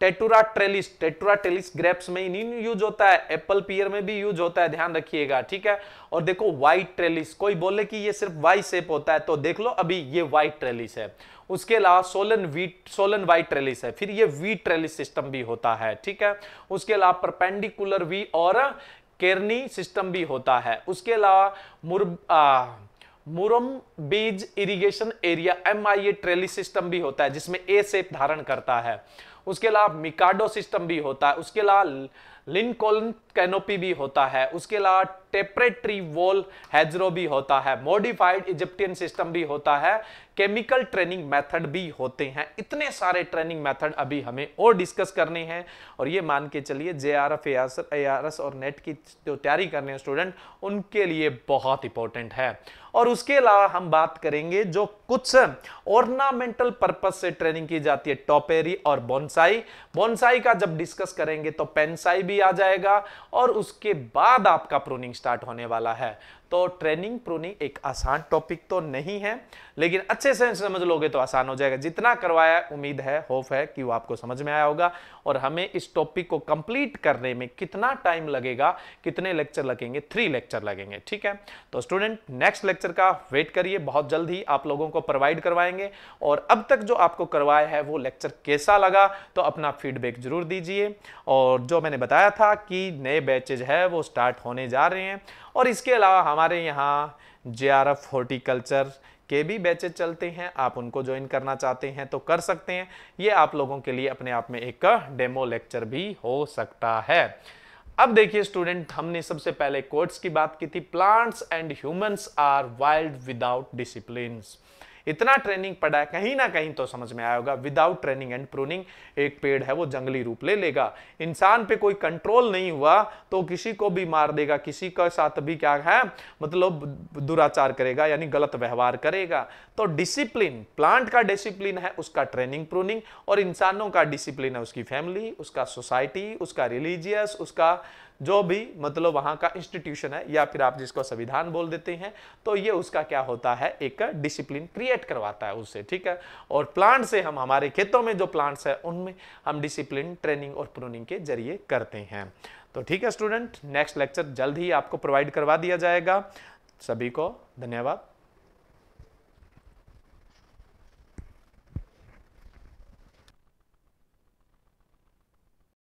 Tatura trellis Tatura trellis grapes में ही यूज़ होता है एप्पल पियर में भी यूज़ होता है ध्यान रखिएगा ठीक है? और देखो व्हाइट ट्रेलिस कोई बोले कि ये सिर्फ़ वाई शेप होता है तो देख लो अभी ये व्हाइट ट्रेलिस है। उसके अलावा सोलन वीट सोलन वाइट ट्रेलिस है फिर ये वी ट्रेलिस सिस्टम भी होता है ठीक है? उसके अलावा परपेंडिकुलर वी और केरनी सिस्टम भी होता है। उसके अलावा मुर आ, मुरम बीज irrigation area M I A trellis system भी होता है, जिसमें ए सेप धारण करता है। उसके अलावा मिकाडो सिस्टम भी होता है, उसके अलावा लिनकोलन कैनोपी भी होता है, उसके अलावा टेपरेटरी वॉल हैजरो भी होता है, मॉडिफाइड इजिप्टियन सिस्टम भी होता है, केमिकल ट्रेनिंग मेथड भी होते हैं। इतने सारे ट्रेनिंग मेथड अभी हमें और डिस्कस करने हैं, और ये मान के चलिए जे आर एफ़ एस और नेट की जो तैयारी कर रहे हैं स्टूडेंट, उनके लिए बहुत इंपॉर्टेंट है। और उसके अलावा हम बात करेंगे जो कुछ ऑर्नामेंटल पर्पज से ट्रेनिंग की जाती है टॉपेरी और बोनसाई बोनसाई का जब डिस्कस करेंगे तो पेनसाई भी आ जाएगा और उसके बाद आपका प्रोनिंग स्टार्ट होने वाला है। तो ट्रेनिंग प्रोनिंग एक आसान टॉपिक तो नहीं है, लेकिन अच्छे से समझ लोगे तो आसान हो जाएगा। जितना करवाया, उम्मीद है होप है कि वो आपको समझ में आया होगा। और हमें इस टॉपिक को कंप्लीट करने में कितना टाइम लगेगा, कितने लेक्चर लगेंगे? थ्री लेक्चर लगेंगे, ठीक है? तो स्टूडेंट नेक्स्ट लेक्चर का वेट करिए, बहुत जल्द ही आप लोगों को प्रोवाइड करवाएँगे। और अब तक जो आपको करवाया है, वो लेक्चर कैसा लगा तो अपना फीडबैक ज़रूर दीजिए। और जो मैंने बताया था कि नए बैचेज है, वो स्टार्ट होने जा रहे हैं। और इसके अलावा हमारे यहाँ जे आर एफ़ हॉर्टिकल्चर के भी बैचेज चलते हैं, आप उनको ज्वाइन करना चाहते हैं तो कर सकते हैं। ये आप लोगों के लिए अपने आप में एक डेमो लेक्चर भी हो सकता है। अब देखिए स्टूडेंट हमने सबसे पहले कोर्ट्स की बात की थी। Plants and humans are wild without discipline इतना ट्रेनिंग पड़ा है, कहीं ना कहीं तो समझ में आया होगा विदाउट ट्रेनिंग एंड प्रूनिंग एक पेड़ है, वो जंगली रूप ले लेगा। इंसान पे कोई कंट्रोल नहीं हुआ तो किसी को भी मार देगा, किसी का साथ भी क्या है मतलब दुराचार करेगा, यानी गलत व्यवहार करेगा। तो डिसिप्लिन प्लांट का डिसिप्लिन है, उसका ट्रेनिंग प्रूनिंग और इंसानों का डिसिप्लिन है, उसकी फैमिली उसका सोसाइटी उसका रिलीजियस उसका जो भी मतलब वहाँ का इंस्टीट्यूशन है, या फिर आप जिसको संविधान बोल देते हैं तो ये उसका क्या होता है? एक डिसिप्लिन क्रिएट करवाता है उससे ठीक है? और प्लांट से हम हमारे खेतों में जो प्लांट्स है, उनमें हम डिसिप्लिन ट्रेनिंग और प्रोनिंग के ज़रिए करते हैं। तो ठीक है स्टूडेंट नेक्स्ट लेक्चर जल्द ही आपको प्रोवाइड करवा दिया जाएगा। सभी को धन्यवाद।